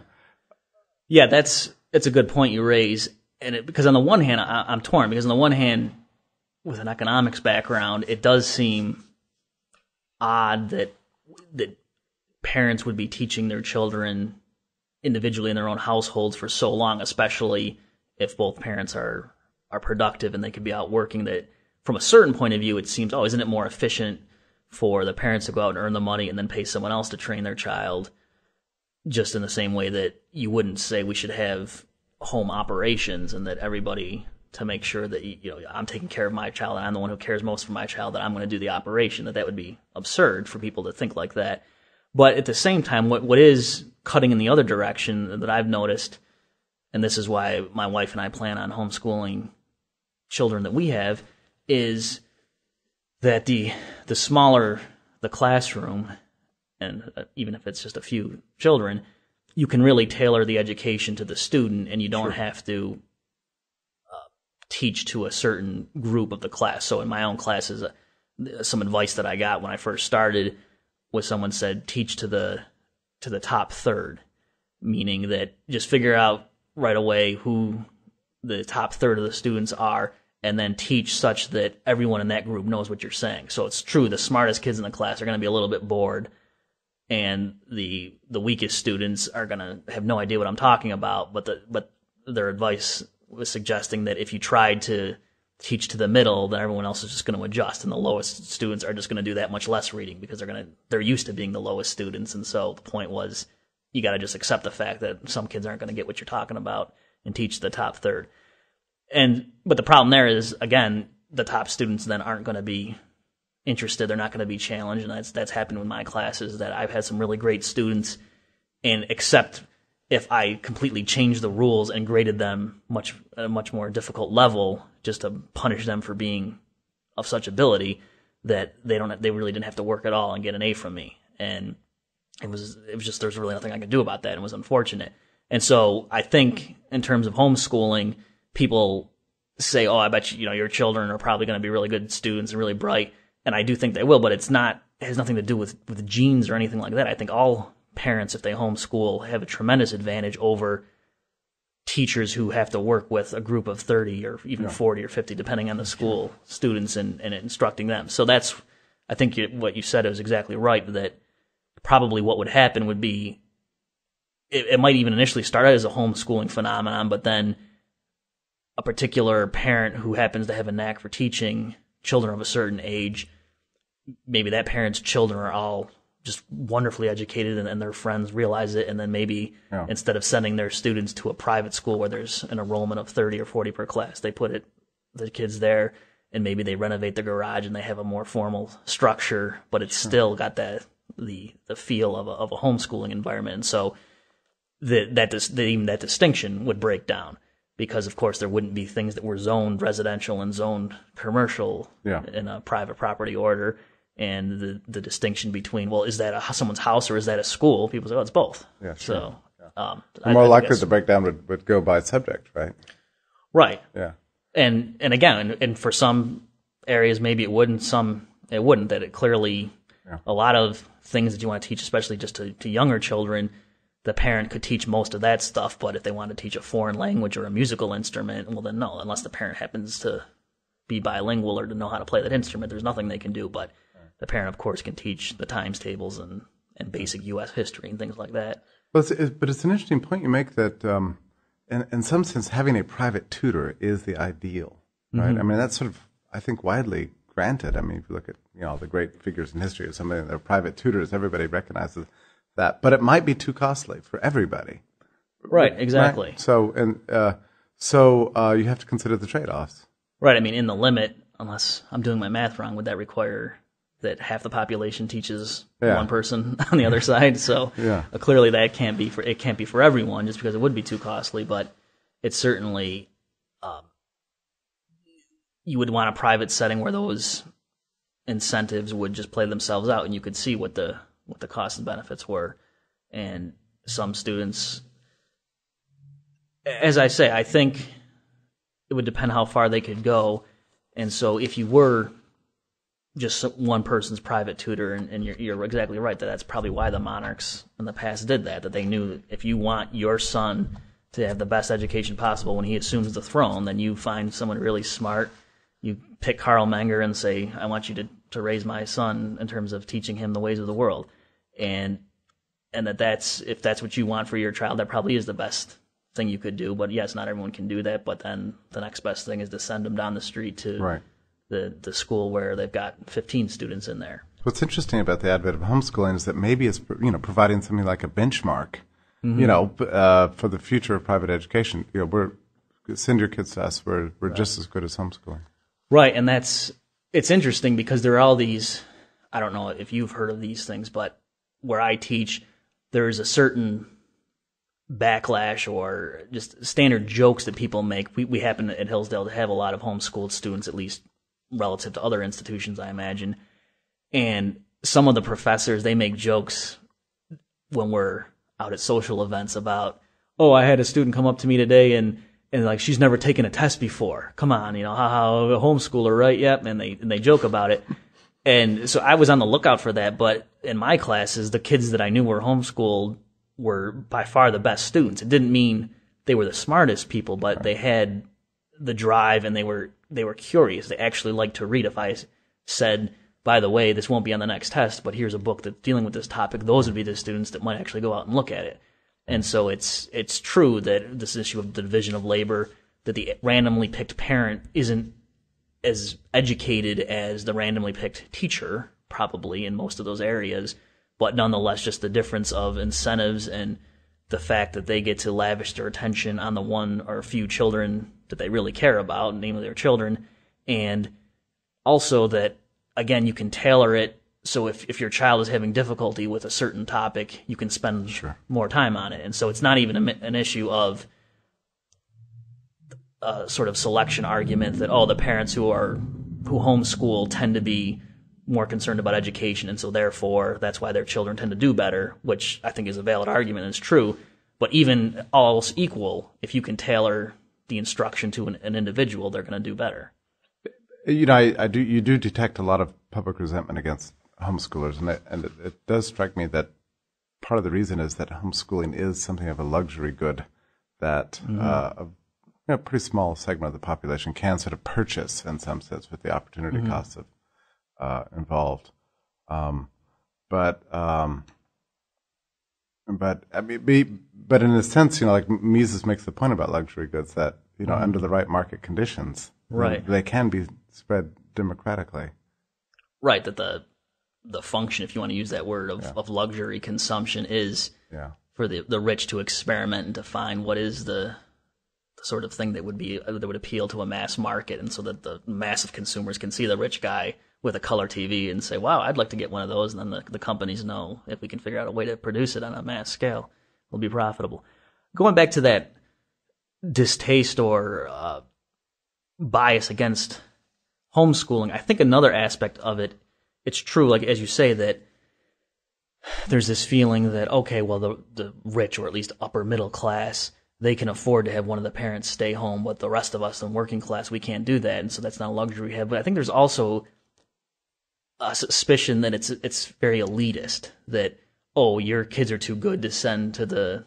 Yeah, that's it's a good point you raise, and it, because on the one hand, I, I'm torn because on the one hand, with an economics background, it does seem odd that that parents would be teaching their children individually in their own households for so long, especially if both parents are are productive and they could be out working. That from a certain point of view, it seems, oh, isn't it more efficient for the parents to go out and earn the money and then pay someone else to train their child? Just in the same way that you wouldn't say we should have home operations and that everybody to make sure that you know I'm taking care of my child and I'm the one who cares most for my child that I'm going to do the operation that that would be absurd for people to think like that but at the same time what what is cutting in the other direction that I've noticed and this is why my wife and I plan on homeschooling children that we have is that the the smaller the classroom and uh, even if it's just a few children you can really tailor the education to the student and you don't sure. have to teach to a certain group of the class. So in my own classes, uh, some advice that I got when I first started was someone said teach to the to the top third, meaning that just figure out right away who the top third of the students are and then teach such that everyone in that group knows what you're saying. So it's true the smartest kids in the class are going to be a little bit bored and the the weakest students are going to have no idea what I'm talking about, but the but their advice was suggesting that if you tried to teach to the middle, then everyone else is just going to adjust, and the lowest students are just going to do that much less reading because they're going to they're used to being the lowest students, and so the point was you got to just accept the fact that some kids aren't going to get what you're talking about and teach the top third. And but the problem there is again the top students then aren't going to be interested. They're not going to be challenged, and that's that's happened with my classes. That I've had some really great students, and accept if I completely changed the rules and graded them much a much more difficult level just to punish them for being of such ability that they don't they really didn't have to work at all and get an A from me. And it was it was just there's really nothing I could do about that. It was unfortunate. And so I think in terms of homeschooling, people say, "Oh, I bet you, you know your children are probably going to be really good students and really bright." and I do think they will, but it's not it has nothing to do with with genes or anything like that. I think all parents, if they homeschool, have a tremendous advantage over teachers who have to work with a group of 30 or even 40 or 50 depending on the school students and, and instructing them so that's i think you, what you said is exactly right that probably what would happen would be it, it might even initially start out as a homeschooling phenomenon but then a particular parent who happens to have a knack for teaching children of a certain age maybe that parent's children are all just wonderfully educated and, and their friends realize it and then maybe Yeah. instead of sending their students to a private school where there's an enrollment of 30 or 40 per class they put it the kids there and maybe they renovate the garage and they have a more formal structure but it's still got that the the feel of a, of a homeschooling environment and so the, that dis, the, even that distinction would break down because of course there wouldn't be things that were zoned residential and zoned commercial Yeah. in a private property order and the the distinction between well is that a, someone's house or is that a school people say oh it's both Yeah, sure. so um, I- More I likely the breakdown would, would go by subject, right? right Yeah. and and again and, and for some areas maybe it would and some it wouldn't that it clearly a lot of things that you want to teach especially just to, to younger children the parent could teach most of that stuff but if they want to teach a foreign language or a musical instrument well then no unless the parent happens to be bilingual or to know how to play that instrument there's nothing they can do. But the parent of course can teach the times tables and and basic us history and things like that. Well, it's, it, but it's an interesting point you make that, um, in, in some sense, having a private tutor is the ideal, right? I mean, that's sort of, I think, widely granted. I mean, if you look at you know the great figures in history of somebody that are private tutors, everybody recognizes that. But it might be too costly for everybody. right exactly Right? So and uh, so uh, you have to consider the trade-offs. Right. I mean, in the limit, unless I'm doing my math wrong, would that require that half the population teaches Yeah. one person on the other side? So Yeah. uh, clearly, that can't be for it can't be for everyone, just because it would be too costly. But it's certainly um, you would want a private setting where those incentives would just play themselves out, and you could see what the what the costs and benefits were. And some students, as I say, I think it would depend how far they could go. And so if you were just one person's private tutor, and, and you're, you're exactly right that that's probably why the monarchs in the past did that, that they knew that if you want your son to have the best education possible when he assumes the throne, then you find someone really smart. You pick Carl Menger and say, I want you to, to raise my son in terms of teaching him the ways of the world. And and that that's if that's what you want for your child, that probably is the best thing you could do. But yes, not everyone can do that. But then the next best thing is to send them down the street to Right. the the school where they've got 15 students in there. What's interesting about the advent of homeschooling is that maybe it's you know providing something like a benchmark, you know, uh, for the future of private education. You know, we're send your kids to us. We're we're just as good as homeschooling. Right, and that's it's interesting because there are all these. I don't know if you've heard of these things, but where I teach, there's a certain backlash or just standard jokes that people make. We we happen at Hillsdale to have a lot of homeschooled students, at least relative to other institutions, I imagine. And some of the professors they make jokes when we're out at social events about, oh, I had a student come up to me today and and like she's never taken a test before. Come on, you know, haha, a homeschooler, right? Yep, and they and they joke about it. And so I was on the lookout for that, but in my classes, the kids that I knew were homeschooled were by far the best students. It didn't mean they were the smartest people, but they had the drive and they were they were curious. They actually liked to read. If I said, by the way, this won't be on the next test, but here's a book that's dealing with this topic, those would be the students that might actually go out and look at it. And so it's it's true that this issue of the division of labor, that the randomly picked parent isn't as educated as the randomly picked teacher, probably in most of those areas, but nonetheless, just the difference of incentives and the fact that they get to lavish their attention on the one or few children that they really care about, namely their children, and also that again you can tailor it so if, if your child is having difficulty with a certain topic, you can spend more time on it, and so it's not even a, an issue of a sort of selection argument that oh the parents who are who homeschool tend to be more concerned about education and so therefore that's why their children tend to do better which i think is a valid argument and is true. But even all else equal if you can tailor the instruction to an, an individual they're going to do better. You know, I, I do. You do detect a lot of public resentment against homeschoolers, and it, and it, it does strike me that part of the reason is that homeschooling is something of a luxury good that uh, a you know, pretty small segment of the population can sort of purchase in some sense with the opportunity costs of, uh, involved. Um, but um, but I mean, be, but in a sense, you know, like Mises makes the point about luxury goods that you know under the right market conditions, Right. they can be spread democratically. Right, that the the function, if you want to use that word, of, of luxury consumption is Yeah. for the the rich to experiment and to find what is the, the sort of thing that would be that would appeal to a mass market, and so that the massive consumers can see the rich guy with a color TV and say, "Wow, I'd like to get one of those." And then the, the companies know if we can figure out a way to produce it on a mass scale, it'll be profitable. Going back to that distaste or uh, bias against homeschooling, I think another aspect of it, it's true, like as you say, that there's this feeling that okay, well, the the rich or at least upper middle class they can afford to have one of the parents stay home, but the rest of us in working class we can't do that, and so that's not a luxury we have. But I think there's also a suspicion that it's it's very elitist that oh your kids are too good to send to the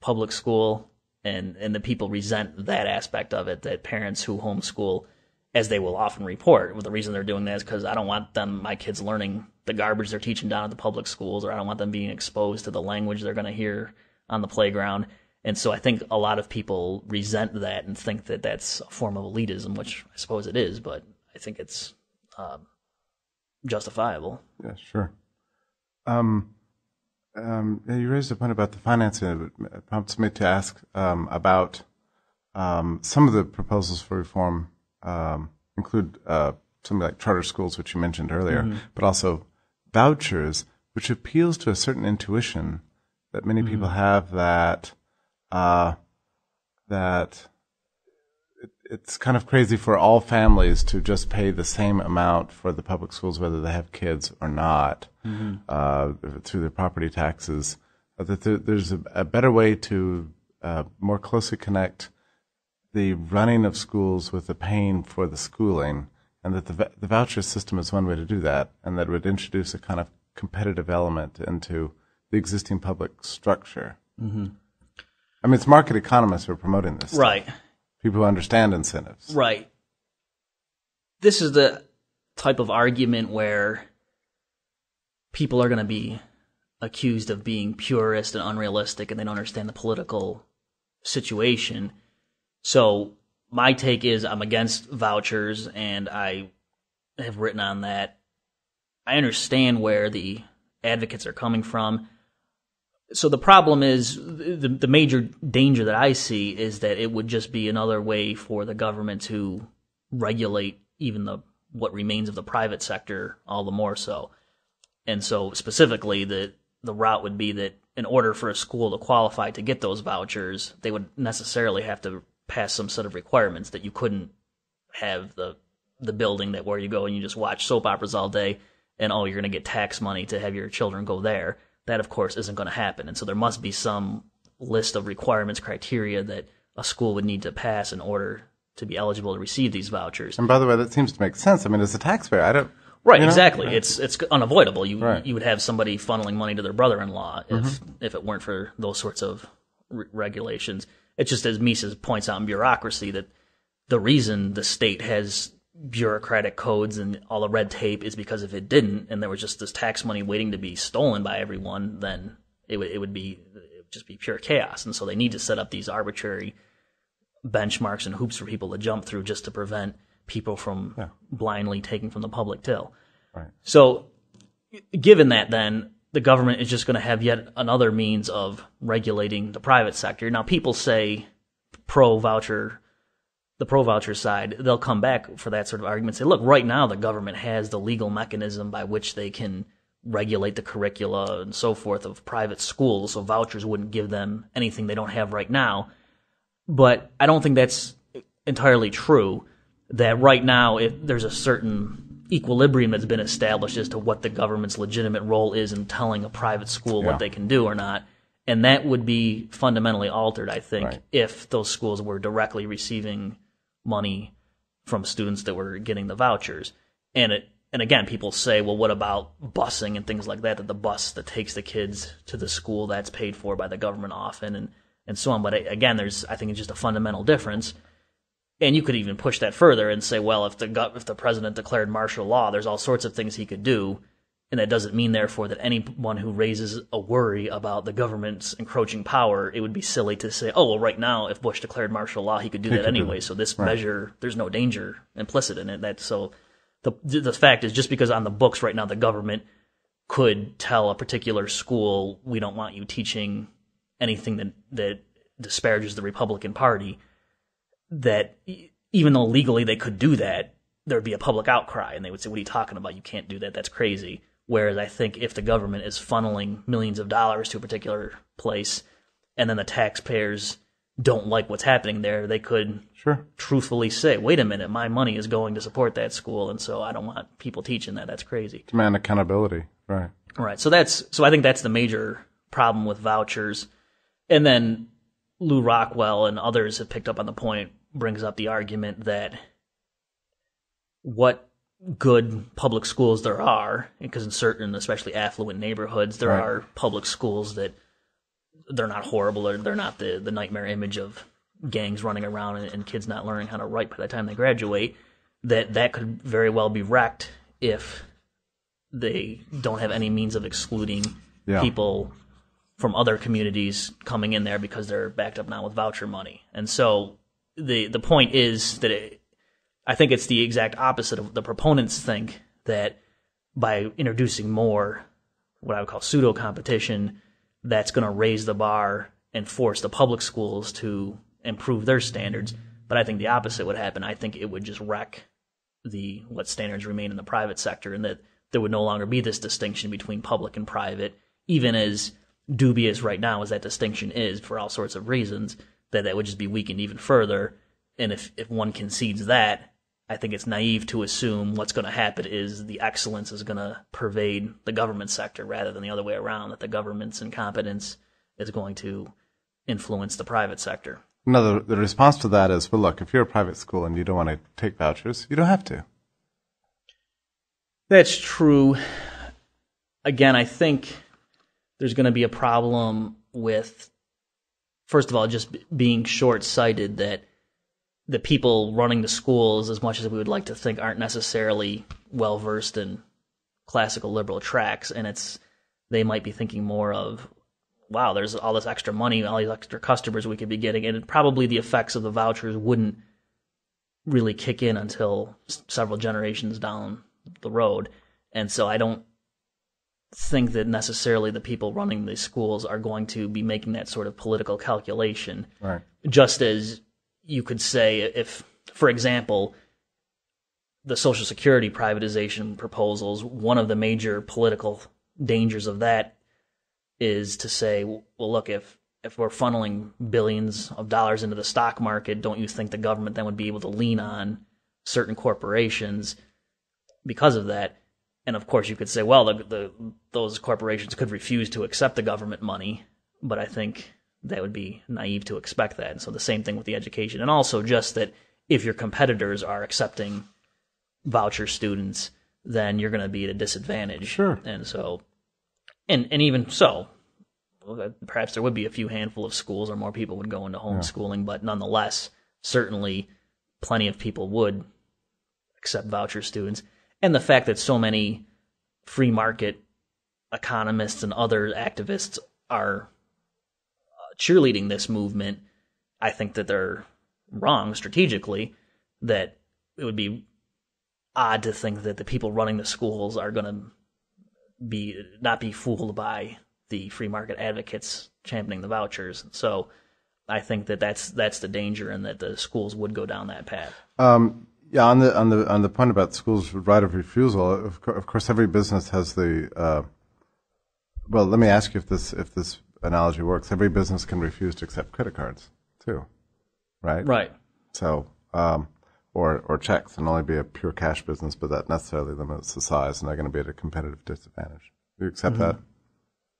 public school and and the people resent that aspect of it that parents who homeschool as they will often report well, the reason they're doing that is because I don't want them my kids learning the garbage they're teaching down at the public schools or I don't want them being exposed to the language they're going to hear on the playground and so I think a lot of people resent that and think that that's a form of elitism which I suppose it is but I think it's um, justifiable Yeah, sure. Um, um, you raised a point about the financing. It prompts me to ask um, about um, some of the proposals for reform um, include uh, something like charter schools, which you mentioned earlier, but also vouchers, which appeals to a certain intuition that many people have that uh, that it, it's kind of crazy for all families to just pay the same amount for the public schools, whether they have kids or not, uh, through their property taxes. Uh, That there's a, a better way to uh, more closely connect the running of schools with the paying for the schooling, and that the, the voucher system is one way to do that, and that would introduce a kind of competitive element into the existing public structure. Mm-hmm. I mean, it's market economists who are promoting this. right People who understand incentives. Right. This is the type of argument where people are going to be accused of being purist and unrealistic and they don't understand the political situation. So, my take is I'm against vouchers and I have written on that. I understand where the advocates are coming from. So the problem is the the major danger that I see is that it would just be another way for the government to regulate even the what remains of the private sector all the more so. And so specifically the the route would be that in order for a school to qualify to get those vouchers, they would necessarily have to pass some set of requirements that you couldn't have the the building that where you go and you just watch soap operas all day and oh you're going to get tax money to have your children go there that of course isn't going to happen and so there must be some list of requirements criteria that a school would need to pass in order to be eligible to receive these vouchers And by the way, that seems to make sense. I mean, as a taxpayer, I don't. right you know? exactly it's it's unavoidable you Right. you would have somebody funneling money to their brother-in-law if mm-hmm. if it weren't for those sorts of re- regulations it's just as Mises points out in bureaucracy that the reason the state has bureaucratic codes and all the red tape is because if it didn't and there was just this tax money waiting to be stolen by everyone, then it would it would be it would just be pure chaos. And so they need to set up these arbitrary benchmarks and hoops for people to jump through just to prevent people from blindly taking from the public till. Right. So, given that, then the government is just going to have yet another means of regulating the private sector. Now, people say pro voucher, the pro voucher side, they'll come back for that sort of argument. Say, look, right now the government has the legal mechanism by which they can regulate the curricula and so forth of private schools, so vouchers wouldn't give them anything they don't have right now. But I don't think that's entirely true. That right now, if there's a certain equilibrium that's been established as to what the government's legitimate role is in telling a private school Yeah. what they can do or not, and that would be fundamentally altered, I think, Right. if those schools were directly receiving money from students that were getting the vouchers. And it and again, people say, well, what about busing and things like that? That the bus that takes the kids to the school that's paid for by the government often, and and so on. But again, there's I think it's just a fundamental difference. And you could even push that further and say, well, if the if the president declared martial law, there's all sorts of things he could do, and that doesn't mean therefore that anyone who raises a worry about the government's encroaching power, it would be silly to say, oh, well, right now, if Bush declared martial law, he could do He that could anyway. that. So this Right. measure, there's no danger implicit in it. That so the the fact is just because on the books right now the government could tell a particular school we don't want you teaching anything that that disparages the Republican Party that even though legally they could do that there would be a public outcry and they would say what are you talking about you can't do that that's crazy whereas I think if the government is funneling millions of dollars to a particular place and then the taxpayers don't like what's happening there they could Sure. truthfully say, wait a minute, my money is going to support that school, and so I don't want people teaching that. That's crazy. Demand accountability. Right. Right. So that's so I think that's the major problem with vouchers. And then Lew Rockwell and others have picked up on the point, brings up the argument that what good public schools there are, because in certain, especially affluent neighborhoods, there Right. are public schools that they're not horrible or they're not the, the nightmare image of gangs running around and, and kids not learning how to write by the time they graduate. That that could very well be wrecked if they don't have any means of excluding Yeah. people from other communities coming in there because they're backed up now with voucher money. And so the the point is that it, I think it's the exact opposite of the proponents think that by introducing more what I would call pseudo competition, that's going to raise the bar and force the public schools to improve their standards. But I think the opposite would happen. I think it would just wreck the what standards remain in the private sector, and that there would no longer be this distinction between public and private, even as dubious right now as that distinction is for all sorts of reasons. That that would just be weakened even further. And if if one concedes that, I think it's naive to assume what's going to happen is the excellence is going to pervade the government sector rather than the other way around. That the government's incompetence is going to influence the private sector. No, the, the response to that is, well, look, if you're a private school and you don't want to take vouchers, you don't have to. That's true. Again, I think there's going to be a problem with, first of all, just being short sighted that the people running the schools, as much as we would like to think, aren't necessarily well versed in classical liberal tracks. And it's, they might be thinking more of, wow, there's all this extra money, all these extra customers we could be getting. And probably the effects of the vouchers wouldn't really kick in until several generations down the road. And so I don't think that necessarily the people running the schools are going to be making that sort of political calculation. Right. Just as you could say, if, for example, the Social Security privatization proposals, one of the major political dangers of that is to say, well, look, if if we're funneling billions of dollars into the stock market, don't you think the government then would be able to lean on certain corporations because of that? And of course, you could say, well, the, the those corporations could refuse to accept the government money, but I think that would be naive to expect that. And so the same thing with the education, and also just that if your competitors are accepting voucher students, then you're going to be at a disadvantage. Sure. And so, and and even so, perhaps there would be a few handful of schools or more people would go into homeschooling, but nonetheless, certainly plenty of people would accept voucher students. And the fact that so many free market economists and other activists are uh, cheerleading this movement, I think that they're wrong strategically, that it would be odd to think that the people running the schools are going to be not be fooled by the free market advocates championing the vouchers. So I think that that's that's the danger, and that the schools would go down that path. Um, yeah, on the on the on the point about schools' right of refusal, of, co- of course, every business has the. Uh, well, let me ask you if this if this analogy works. Every business can refuse to accept credit cards too, right? Right. So, um, or or checks, and only be a pure cash business, but that necessarily limits the size, and they're going to be at a competitive disadvantage. Do you accept that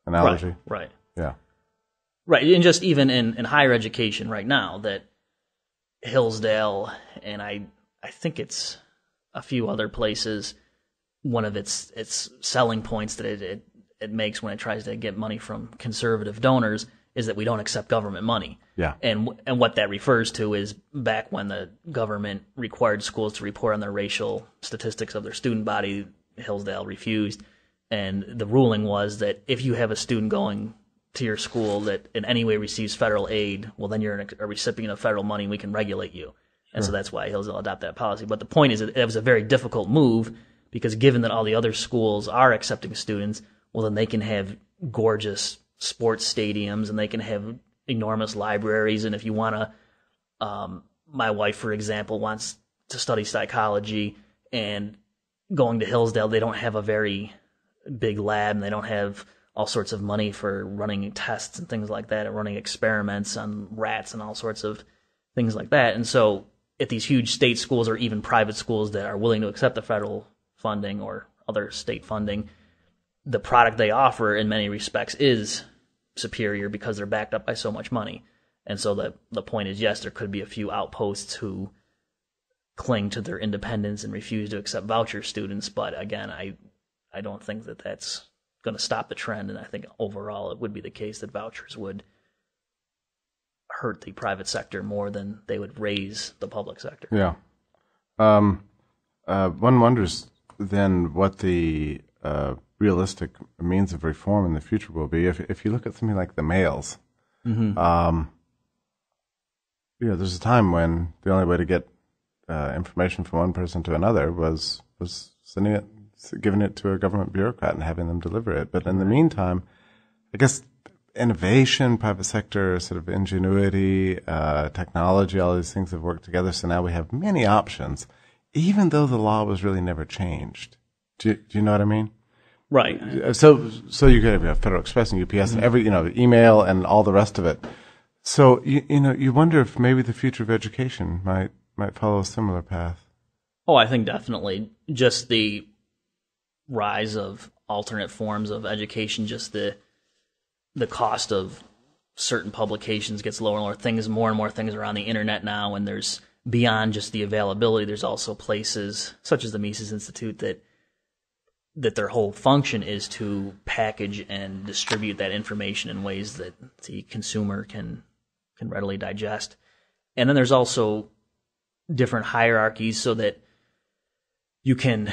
analogy? Right. Right. Yeah. Right, and just even in, in higher education right now, that Hillsdale and I I think it's a few other places, one of its its selling points that it, it it makes when it tries to get money from conservative donors is that we don't accept government money. Yeah. And and what that refers to is back when the government required schools to report on their racial statistics of their student body, Hillsdale refused, and the ruling was that if you have a student going to your school that in any way receives federal aid, well then you're a recipient of federal money and we can regulate you. And so that's why Hillsdale adopted that policy. But the point is that it was a very difficult move because given that all the other schools are accepting students, well then they can have gorgeous sports stadiums and they can have enormous libraries. And if you want to, um, my wife, for example, wants to study psychology and going to Hillsdale, they don't have a very big lab and they don't have all sorts of money for running tests and things like that and running experiments on rats and all sorts of things like that. And so at these huge state schools or even private schools that are willing to accept the federal funding or other state funding, the product they offer in many respects is superior because they're backed up by so much money. And so the the point is yes, there could be a few outposts who cling to their independence and refuse to accept voucher students, but again, I I don't think that that's going to stop the trend and I think overall it would be the case that vouchers would hurt the private sector more than they would raise the public sector. Yeah. Um, uh, one wonders then what the uh, realistic means of reform in the future will be. If if you look at something like the mails, um, you know, there's a time when the only way to get uh, information from one person to another was was sending it, giving it to a government bureaucrat and having them deliver it. But in the meantime, I guess innovation, private sector sort of ingenuity, uh, technology, all these things have worked together. So now we have many options, even though the law was really never changed. Do you, do you know what I mean? Right. Uh, So, so you could have you know, Federal Express and UPS and every, you know, email and all the rest of it. So, you, you know, you wonder if maybe the future of education might, might follow a similar path. Oh, I think definitely. Just the rise of alternate forms of education, just the the cost of certain publications gets lower and lower. Things more and more things are on the internet now, and there's beyond just the availability. There's also places such as the Mises Institute that that their whole function is to package and distribute that information in ways that the consumer can can readily digest. And then there's also different hierarchies so that you can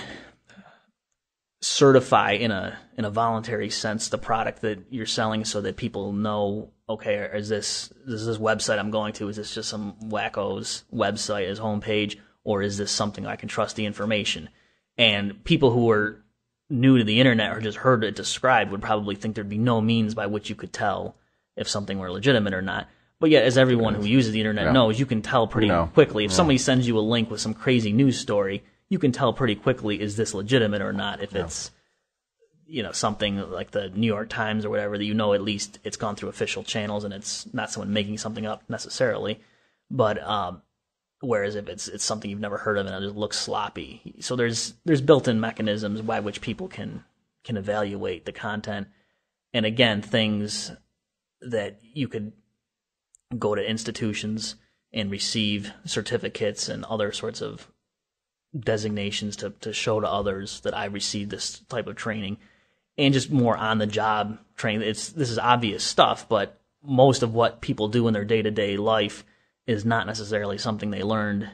certify in a in a voluntary sense the product that you're selling so that people know okay is this is this website I'm going to is this just some wacko's website as homepage or is this something I can trust the information? And people who are new to the internet or just heard it described would probably think there'd be no means by which you could tell if something were legitimate or not. But yet as everyone who uses the internet Yeah. knows you can tell pretty know. quickly. If somebody sends you a link with some crazy news story you can tell pretty quickly is this legitimate or not if it's you know something like the New York Times or whatever that you know at least it's gone through official channels and it's not someone making something up necessarily. But um whereas if it's it's something you've never heard of and it just looks sloppy. So there's there's built-in mechanisms by which people can can evaluate the content. And again things that you could go to institutions and receive certificates and other sorts of designations to, to show to others that I received this type of training and just more on the job training. It's this is obvious stuff, but most of what people do in their day to day life is not necessarily something they learned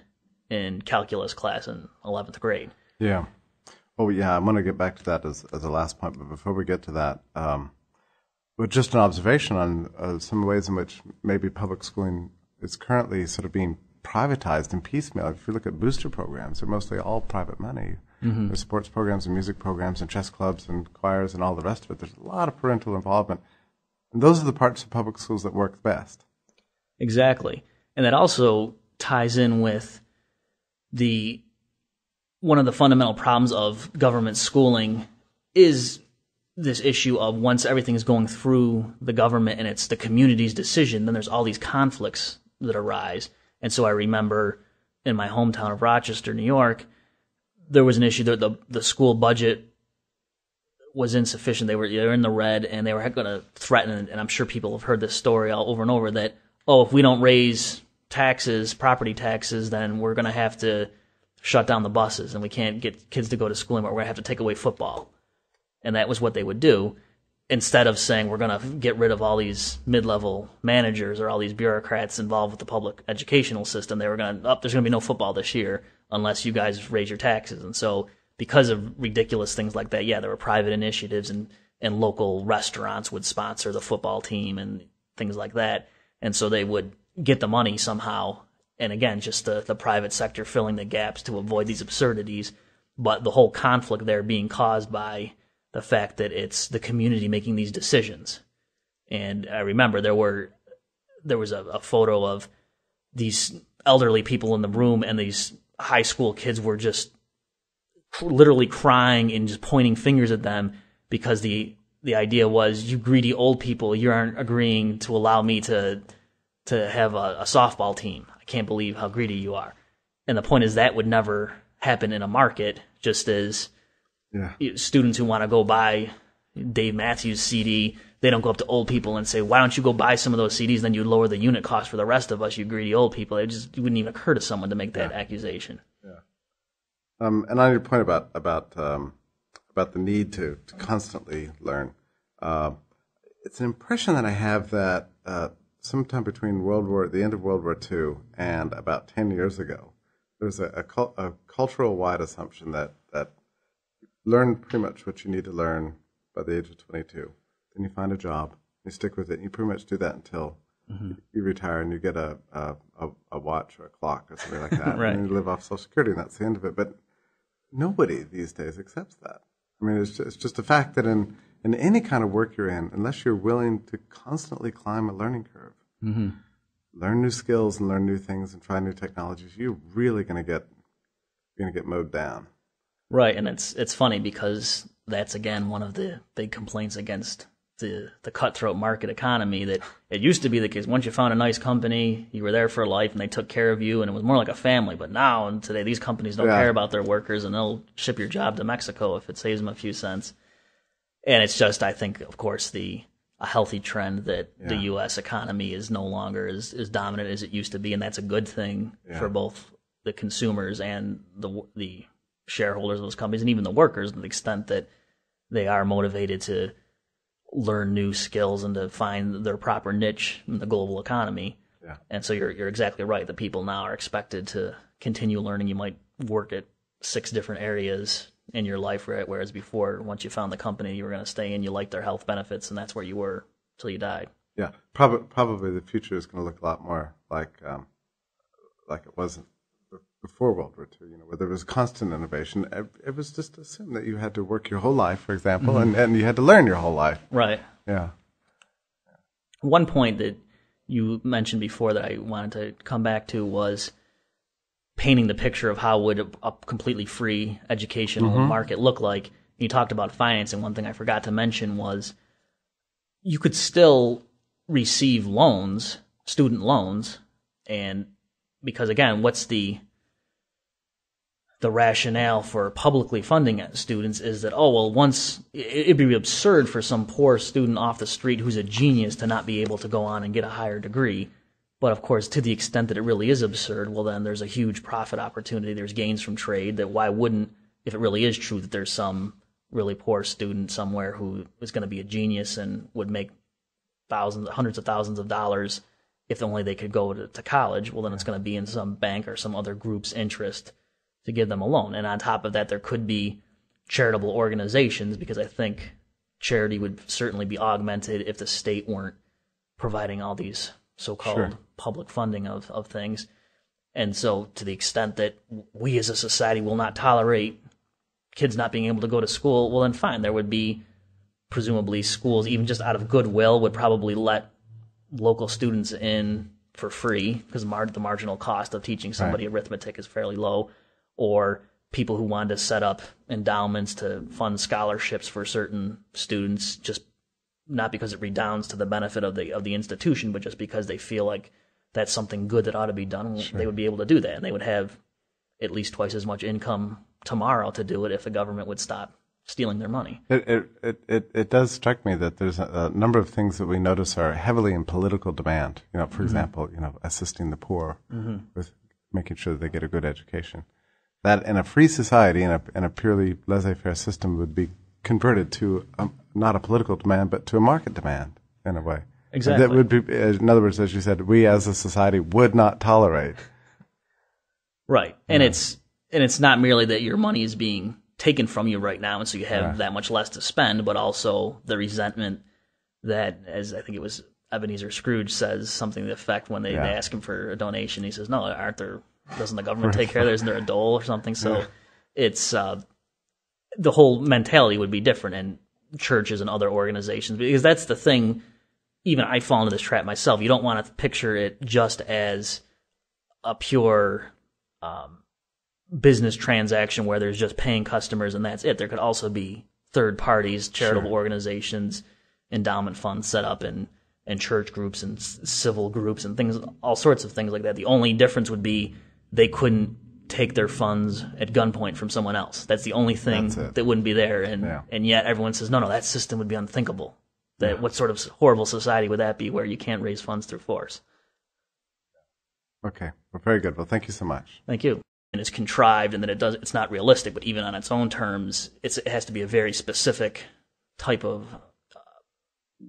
in calculus class in eleventh grade. Yeah. Oh, yeah. I'm going to get back to that as, as a last point, but before we get to that, um, but just an observation on uh, some ways in which maybe public schooling is currently sort of being privatized and piecemeal. If you look at booster programs, they're mostly all private money. Mm-hmm. There's sports programs and music programs and chess clubs and choirs and all the rest of it. There's a lot of parental involvement. And those are the parts of public schools that work best. Exactly. And that also ties in with the one of the fundamental problems of government schooling is this issue of once everything is going through the government and it's the community's decision, then there's all these conflicts that arise. And so I remember in my hometown of Rochester, New York, there was an issue that the the school budget was insufficient. They were they were in the red, and they were going to threaten. And I'm sure people have heard this story all over and over that oh, if we don't raise taxes, property taxes, then we're going to have to shut down the buses and we can't get kids to go to school anymore. We're going to have to take away football. And that was what they would do instead of saying we're going to get rid of all these mid-level managers or all these bureaucrats involved with the public educational system. They were going to, oh, there's going to be no football this year unless you guys raise your taxes. And so because of ridiculous things like that, yeah, there were private initiatives and, and local restaurants would sponsor the football team and things like that. And so they would get the money somehow. And again, just the, the private sector filling the gaps to avoid these absurdities. But the whole conflict there being caused by the fact that it's the community making these decisions. And I remember there were there was a, a photo of these elderly people in the room, and these high school kids were just literally crying and just pointing fingers at them because the the idea was you greedy old people you aren't agreeing to allow me to to have a, a, softball team i can't believe how greedy you are and the point is that would never happen in a market just as yeah. students who want to go buy dave matthews cd they don't go up to old people and say why don't you go buy some of those cds then you lower the unit cost for the rest of us you greedy old people it just it wouldn't even occur to someone to make that yeah. accusation yeah um, and on your point about about um, about the need to, to constantly learn. Uh, it's an impression that I have that uh, sometime between World War, the end of World War II, and about ten years ago, there's a, a, a cultural wide assumption that that learn pretty much what you need to learn by the age of 22. Then you find a job, you stick with it, and you pretty much do that until mm-hmm. you retire and you get a, a, a, watch or a clock or something like that, right. and you live off Social Security, and that's the end of it. But nobody these days accepts that. I mean, it's just, it's just a fact that in, in any kind of work you're in, unless you're willing to constantly climb a learning curve, mm-hmm. learn new skills and learn new things and try new technologies, you're really going to get going to get mowed down. Right, and it's it's funny because that's again one of the big complaints against the the cutthroat market economy that it used to be the case. Once you found a nice company, you were there for life, and they took care of you, and it was more like a family. But now and today, these companies don't yeah. care about their workers, and they'll ship your job to Mexico if it saves them a few cents. And it's just, I think, of course, the a healthy trend that yeah. the U.S. economy is no longer as, as dominant as it used to be, and that's a good thing yeah. for both the consumers and the the shareholders of those companies, and even the workers, to the extent that they are motivated to learn new skills and to find their proper niche in the global economy. Yeah. And so you're you're exactly right. The people now are expected to continue learning. You might work at six different areas in your life, right? Whereas before, once you found the company you were going to stay in, you liked their health benefits, and that's where you were till you died. Yeah, probably probably the future is going to look a lot more like um, like it was before World War II, you know, where there was constant innovation. It was just assumed that you had to work your whole life, for example, mm-hmm. and, and you had to learn your whole life. Right. Yeah. One point that you mentioned before that I wanted to come back to was painting the picture of how would a, a completely free educational mm-hmm. market look like. You talked about financing. One thing I forgot to mention was you could still receive loans, student loans, and because again, what's the the rationale for publicly funding students is that oh well once it'd be absurd for some poor student off the street who's a genius to not be able to go on and get a higher degree. But of course to the extent that it really is absurd well then there's a huge profit opportunity there's gains from trade that why wouldn't if it really is true that there's some really poor student somewhere who is going to be a genius and would make thousands hundreds of thousands of dollars if only they could go to, to college well then it's going to be in some bank or some other group's interest to give them a loan. And on top of that, there could be charitable organizations because I think charity would certainly be augmented if the state weren't providing all these so-called sure. public funding of, of things. And so to the extent that we as a society will not tolerate kids not being able to go to school, well then fine, there would be presumably schools even just out of goodwill would probably let local students in for free because mar- the marginal cost of teaching somebody right. arithmetic is fairly low or people who wanted to set up endowments to fund scholarships for certain students just not because it redounds to the benefit of the of the institution but just because they feel like that's something good that ought to be done sure. they would be able to do that and they would have at least twice as much income tomorrow to do it if the government would stop stealing their money. It it it, it does strike me that there's a, a, number of things that we notice are heavily in political demand. You know, for mm-hmm. example, you know, assisting the poor mm-hmm. with making sure that they get a good education that in a free society, in a, in a purely laissez faire system, would be converted to a, not a political demand, but to a market demand in a way. Exactly. That would be, uh, in other words, as you said, we as a society would not tolerate. Right. And it's and it's not merely that your money is being taken from you right now and so you have Yeah. that much less to spend, but also the resentment that as I think it was Ebenezer Scrooge says something to the effect when they, Yeah. they ask him for a donation, he says, No, aren't there doesn't the government take care of there? Isn't there a dole or something? So it's uh, the whole mentality would be different in churches and other organizations because that's the thing even I fall into this trap myself. You don't want to picture it just as a pure um, business transaction where there's just paying customers and that's it. There could also be third parties, charitable organizations, endowment funds set up in and church groups and s- civil groups and things, all sorts of things like that. The only difference would be they couldn't take their funds at gunpoint from someone else. That's the only thing that wouldn't be there. And Yeah. and yet everyone says, no, no, that system would be unthinkable. That what sort of horrible society would that be where you can't raise funds through force? Okay, well, very good. Well, thank you so much. Thank you. And it's contrived, and that it does. It's not realistic, but even on its own terms, it's, it has to be a very specific type of uh,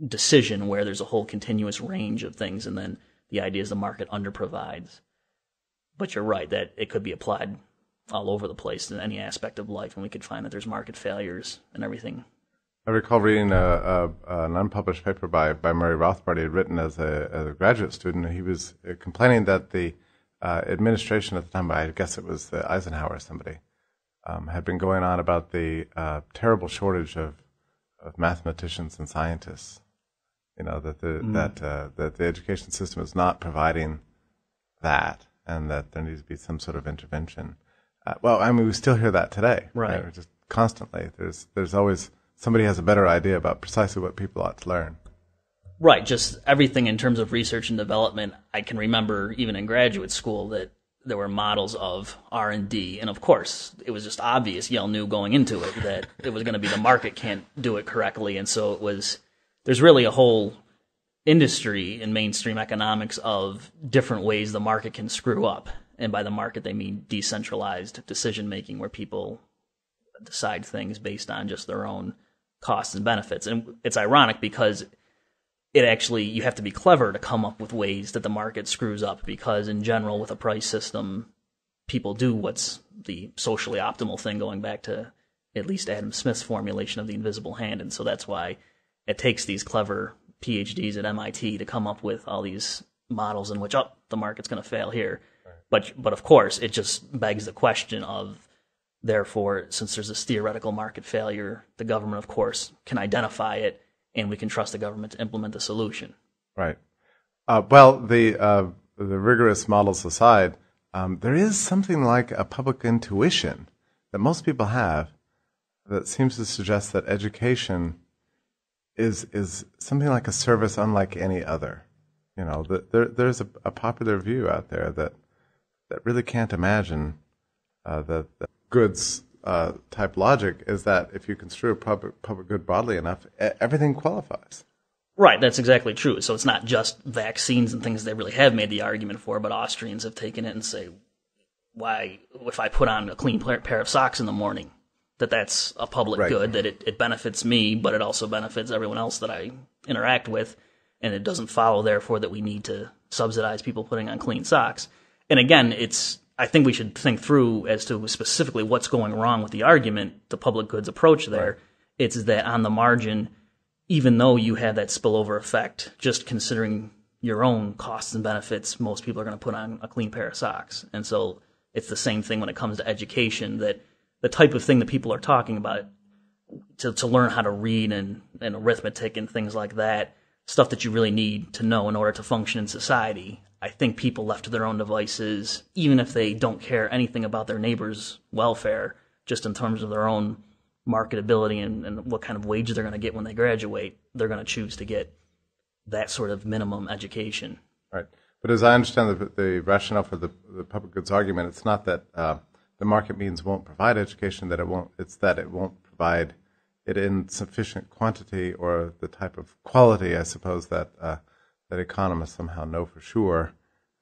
decision where there's a whole continuous range of things, and then the idea is the market underprovides. But you're right that it could be applied all over the place in any aspect of life, and we could find that there's market failures and everything. I recall reading a, a, an unpublished paper by, by Murray Rothbard he had written as a, as a graduate student. and He was uh, complaining that the uh, administration at the time, I guess it was the Eisenhower or somebody, um, had been going on about the uh, terrible shortage of, of mathematicians and scientists. You know that the that uh, that the education system is not providing that, and that there needs to be some sort of intervention. Uh, well, I mean, we still hear that today, Right. We're Just constantly, there's there's always somebody has a better idea about precisely what people ought to learn. Right, just everything in terms of research and development. I can remember even in graduate school that there were models of R and D, and of course, it was just obvious. Yale knew going into it that it was going to be the market can't do it correctly, and so it was. There's really a whole industry and mainstream economics of different ways the market can screw up, and by the market they mean decentralized decision making, where people decide things based on just their own costs and benefits. And it's ironic because it actually you have to be clever to come up with ways that the market screws up because in general with a price system people do what's the socially optimal thing going back to at least Adam Smith's formulation of the invisible hand and so that's why it takes these clever PhDs at MIT to come up with all these models in which oh the market's going to fail here but but of course it just begs the question of Therefore, since there's this theoretical market failure, the government, of course, can identify it, and we can trust the government to implement the solution. Right. Uh, well, the uh, the rigorous models aside, um, there is something like a public intuition that most people have that seems to suggest that education is is something like a service unlike any other. You know, that there there's a, a popular view out there that that really can't imagine uh, that the goods uh, type logic is that if you construe a public public good broadly enough, everything qualifies. Right, that's exactly true. So it's not just vaccines and things they really have made the argument for, but Austrians have taken it and say, why, if I put on a clean pair of socks in the morning, that that's a public Right. good, that it, it benefits me, but it also benefits everyone else that I interact with. And it doesn't follow, therefore, that we need to subsidize people putting on clean socks. And again, it's, I think we should think through as to specifically what's going wrong with the argument, the public goods approach there. It's that on the margin, even though you have that spillover effect, just considering your own costs and benefits, most people are going to put on a clean pair of socks. And so it's the same thing when it comes to education that the type of thing that people are talking about to, to learn how to read and, and arithmetic and things like that, stuff that you really need to know in order to function in society. I think people left to their own devices, even if they don't care anything about their neighbor's welfare, just in terms of their own marketability and, and what kind of wage they're going to get when they graduate, they're going to choose to get that sort of minimum education. Right. But as I understand the, the rationale for the, the public goods argument, it's not that uh, the market means won't provide education, that it won't, it's that it won't provide it in sufficient quantity or the type of quality, I suppose, that, uh, that economists somehow know for sure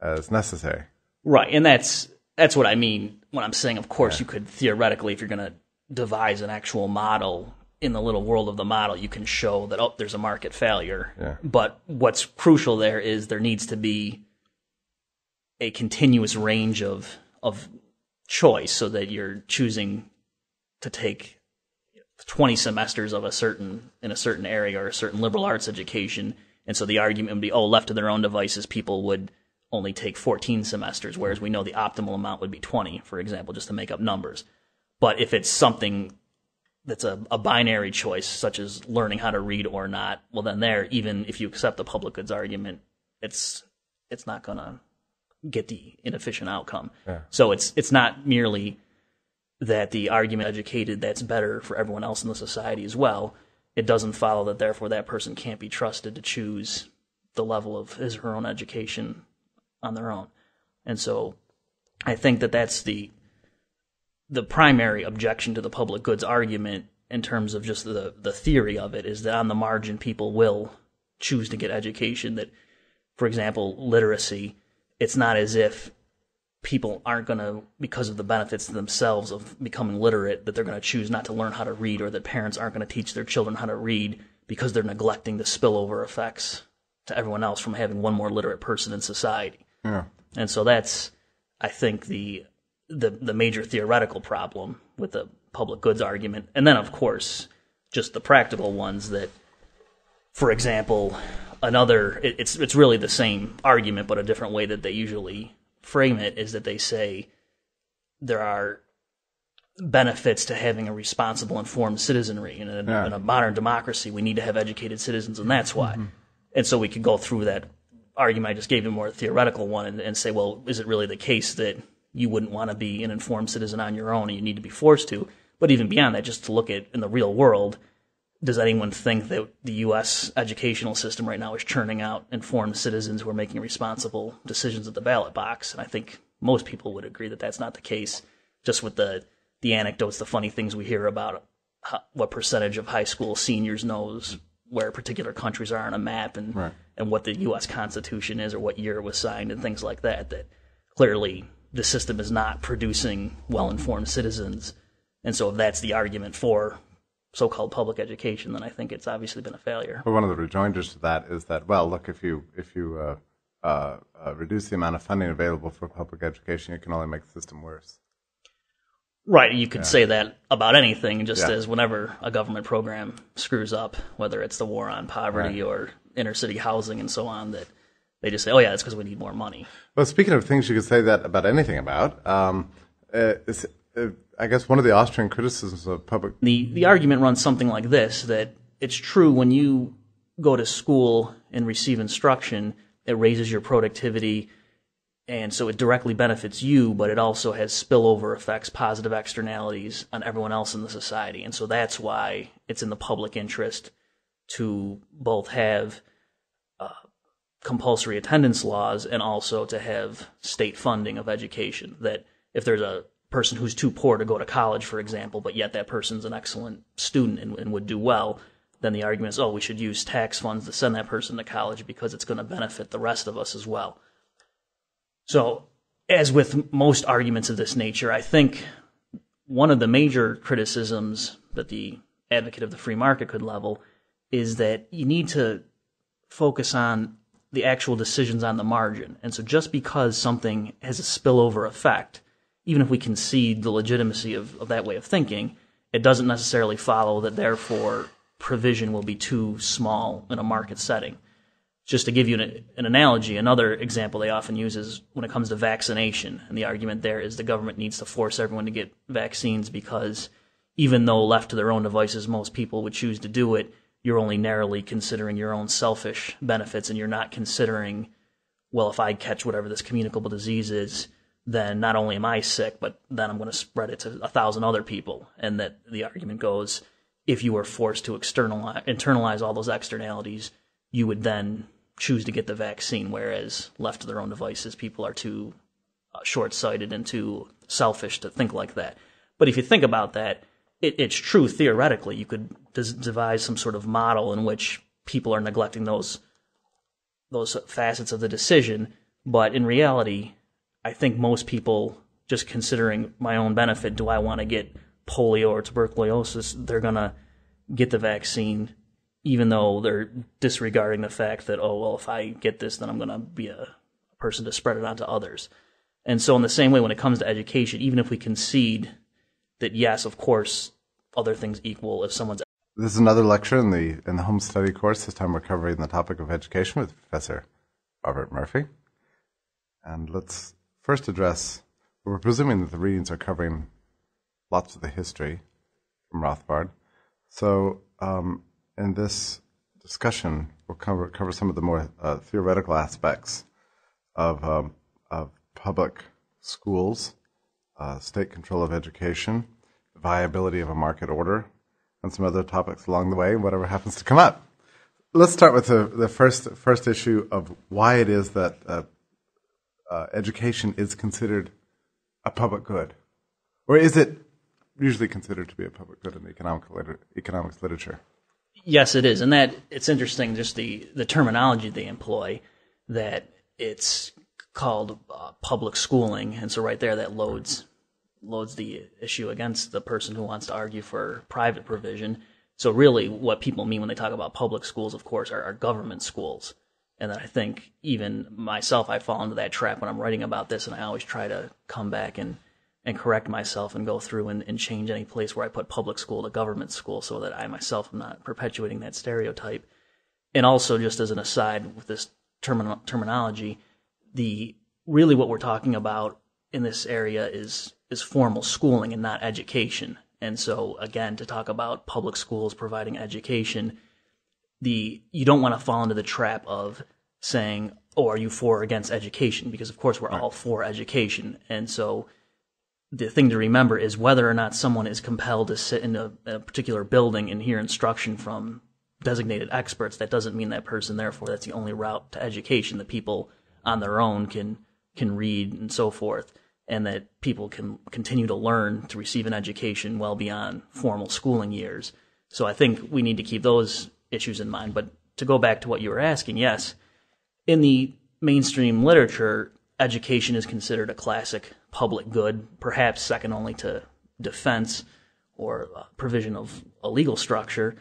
as necessary. Right, and that's that's what I mean when I'm saying, of course, you could theoretically, if you're going to devise an actual model in the little world of the model, you can show that, oh, there's a market failure. Yeah. But what's crucial there is there needs to be a continuous range of, of choice so that you're choosing to take 20 semesters of a certain, in a certain area or a certain liberal arts education. And so the argument would be, oh, left to their own devices, people would only take 14 semesters, whereas we know the optimal amount would be 20, for example, just to make up numbers. But if it's something that's a, a binary choice, such as learning how to read or not, well, then there, even if you accept the public goods argument, it's it's not going to get the inefficient outcome. So it's it's not merely that the argument educated that's better for everyone else in the society as well. It doesn't follow that therefore that person can't be trusted to choose the level of his or her own education on their own. And so I think that that's the the primary objection to the public goods argument in terms of just the the theory of it is that on the margin people will choose to get education that for example literacy it's not as if people aren't going to because of the benefits to themselves of becoming literate that they're going to choose not to learn how to read or that parents aren't going to teach their children how to read because they're neglecting the spillover effects to everyone else from having one more literate person in society Yeah. and so that's, I think, the the the major theoretical problem with the public goods argument. And then, of course, just the practical ones that, for example, another it, it's it's really the same argument, but a different way that they usually frame it is that they say there are benefits to having a responsible, informed citizenry. In a, Yeah. in a modern democracy, we need to have educated citizens, and that's why. Mm-hmm. And so we could go through that argument I just gave you, a more theoretical one, and, and say, well, is it really the case that you wouldn't want to be an informed citizen on your own and you need to be forced to? But even beyond that, just to look at in the real world, does anyone think that the U.S. educational system right now is churning out informed citizens who are making responsible decisions at the ballot box? And I think most people would agree that that's not the case. Just with the the anecdotes, the funny things we hear about ho- what percentage of high school seniors knows where particular countries are on a map and Right. and what the U.S. Constitution is or what year it was signed and things like that. That clearly the system is not producing well-informed citizens, and so if that's the argument for so-called public education, then I think it's obviously been a failure. But one of the rejoinders to that is that, well, look, if you if you uh, uh, uh, reduce the amount of funding available for public education, it can only make the system worse. Right, you could say that about anything, just Yeah. as whenever a government program screws up, whether it's the war on poverty or inner city housing and so on, that they just say, "Oh yeah, it's because we need more money." Well, speaking of things you could say that about anything about, um, uh, I guess one of the Austrian criticisms of public the the argument runs something like this that it's true when you go to school and receive instruction it raises your productivity and so it directly benefits you but it also has spillover effects positive externalities on everyone else in the society and so that's why it's in the public interest to both have uh, compulsory attendance laws and also to have state funding of education. That if there's a person who's too poor to go to college, for example, but yet that person's an excellent student and, and would do well, then the argument is, oh, we should use tax funds to send that person to college because it's going to benefit the rest of us as well. So, as with most arguments of this nature, I think one of the major criticisms that the advocate of the free market could level is that you need to focus on the actual decisions on the margin. And so just because something has a spillover effect, even if we concede the legitimacy of, of that way of thinking, it doesn't necessarily follow that therefore provision will be too small in a market setting. Just to give you an, an analogy, another example they often use is when it comes to vaccination. And the argument there is the government needs to force everyone to get vaccines because even though left to their own devices, most people would choose to do it, you're only narrowly considering your own selfish benefits and you're not considering, well, if I catch whatever this communicable disease is, then not only am I sick, but then I'm going to spread it to a thousand other people. And that the argument goes, if you were forced to externalize, internalize all those externalities, you would then choose to get the vaccine, whereas left to their own devices, people are too uh, short-sighted and too selfish to think like that. But if you think about that, it, it's true theoretically. You could des- devise some sort of model in which people are neglecting those those facets of the decision, but in reality, I think most people just considering my own benefit, do I want to get polio or tuberculosis? They're going to get the vaccine, even though they're disregarding the fact that, oh, well, if I get this, then I'm going to be a person to spread it on to others. And so, in the same way, when it comes to education, even if we concede that, yes, of course, other things equal, if someone's this is another lecture in the in the home study course. This time we're covering the topic of education with Professor Robert Murphy. And let's first address we're presuming that the readings are covering lots of the history from Rothbard. So um, in this discussion, we'll cover cover some of the more uh, theoretical aspects of um, of public schools, uh, state control of education, viability of a market order, and some other topics along the way, whatever happens to come up. Let's start with the, the first first issue of why it is that uh, uh, education is considered a public good, or is it usually considered to be a public good in the economic liter- economics literature? Yes, it is, and that it's interesting just the the terminology they employ that it's called uh, public schooling, and so right there that loads loads the issue against the person who wants to argue for private provision. So really, what people mean when they talk about public schools, of course, are, are government schools. And I think even myself, I fall into that trap when I'm writing about this, and I always try to come back and and correct myself and go through and, and change any place where I put public school to government school so that I myself am not perpetuating that stereotype. And also, just as an aside with this term- terminology, the really what we're talking about in this area is is formal schooling and not education. And so again, to talk about public schools providing education, the you don't want to fall into the trap of saying, "Oh, are you for or against education?" Because of course we're all for education. And so the thing to remember is whether or not someone is compelled to sit in a, a particular building and hear instruction from designated experts, that doesn't mean that person, therefore, that's the only route to education that people on their own can can read and so forth and that people can continue to learn to receive an education well beyond formal schooling years. So I think we need to keep those issues in mind. But to go back to what you were asking, yes, in the mainstream literature, education is considered a classic public good, perhaps second only to defense or uh, provision of a legal structure.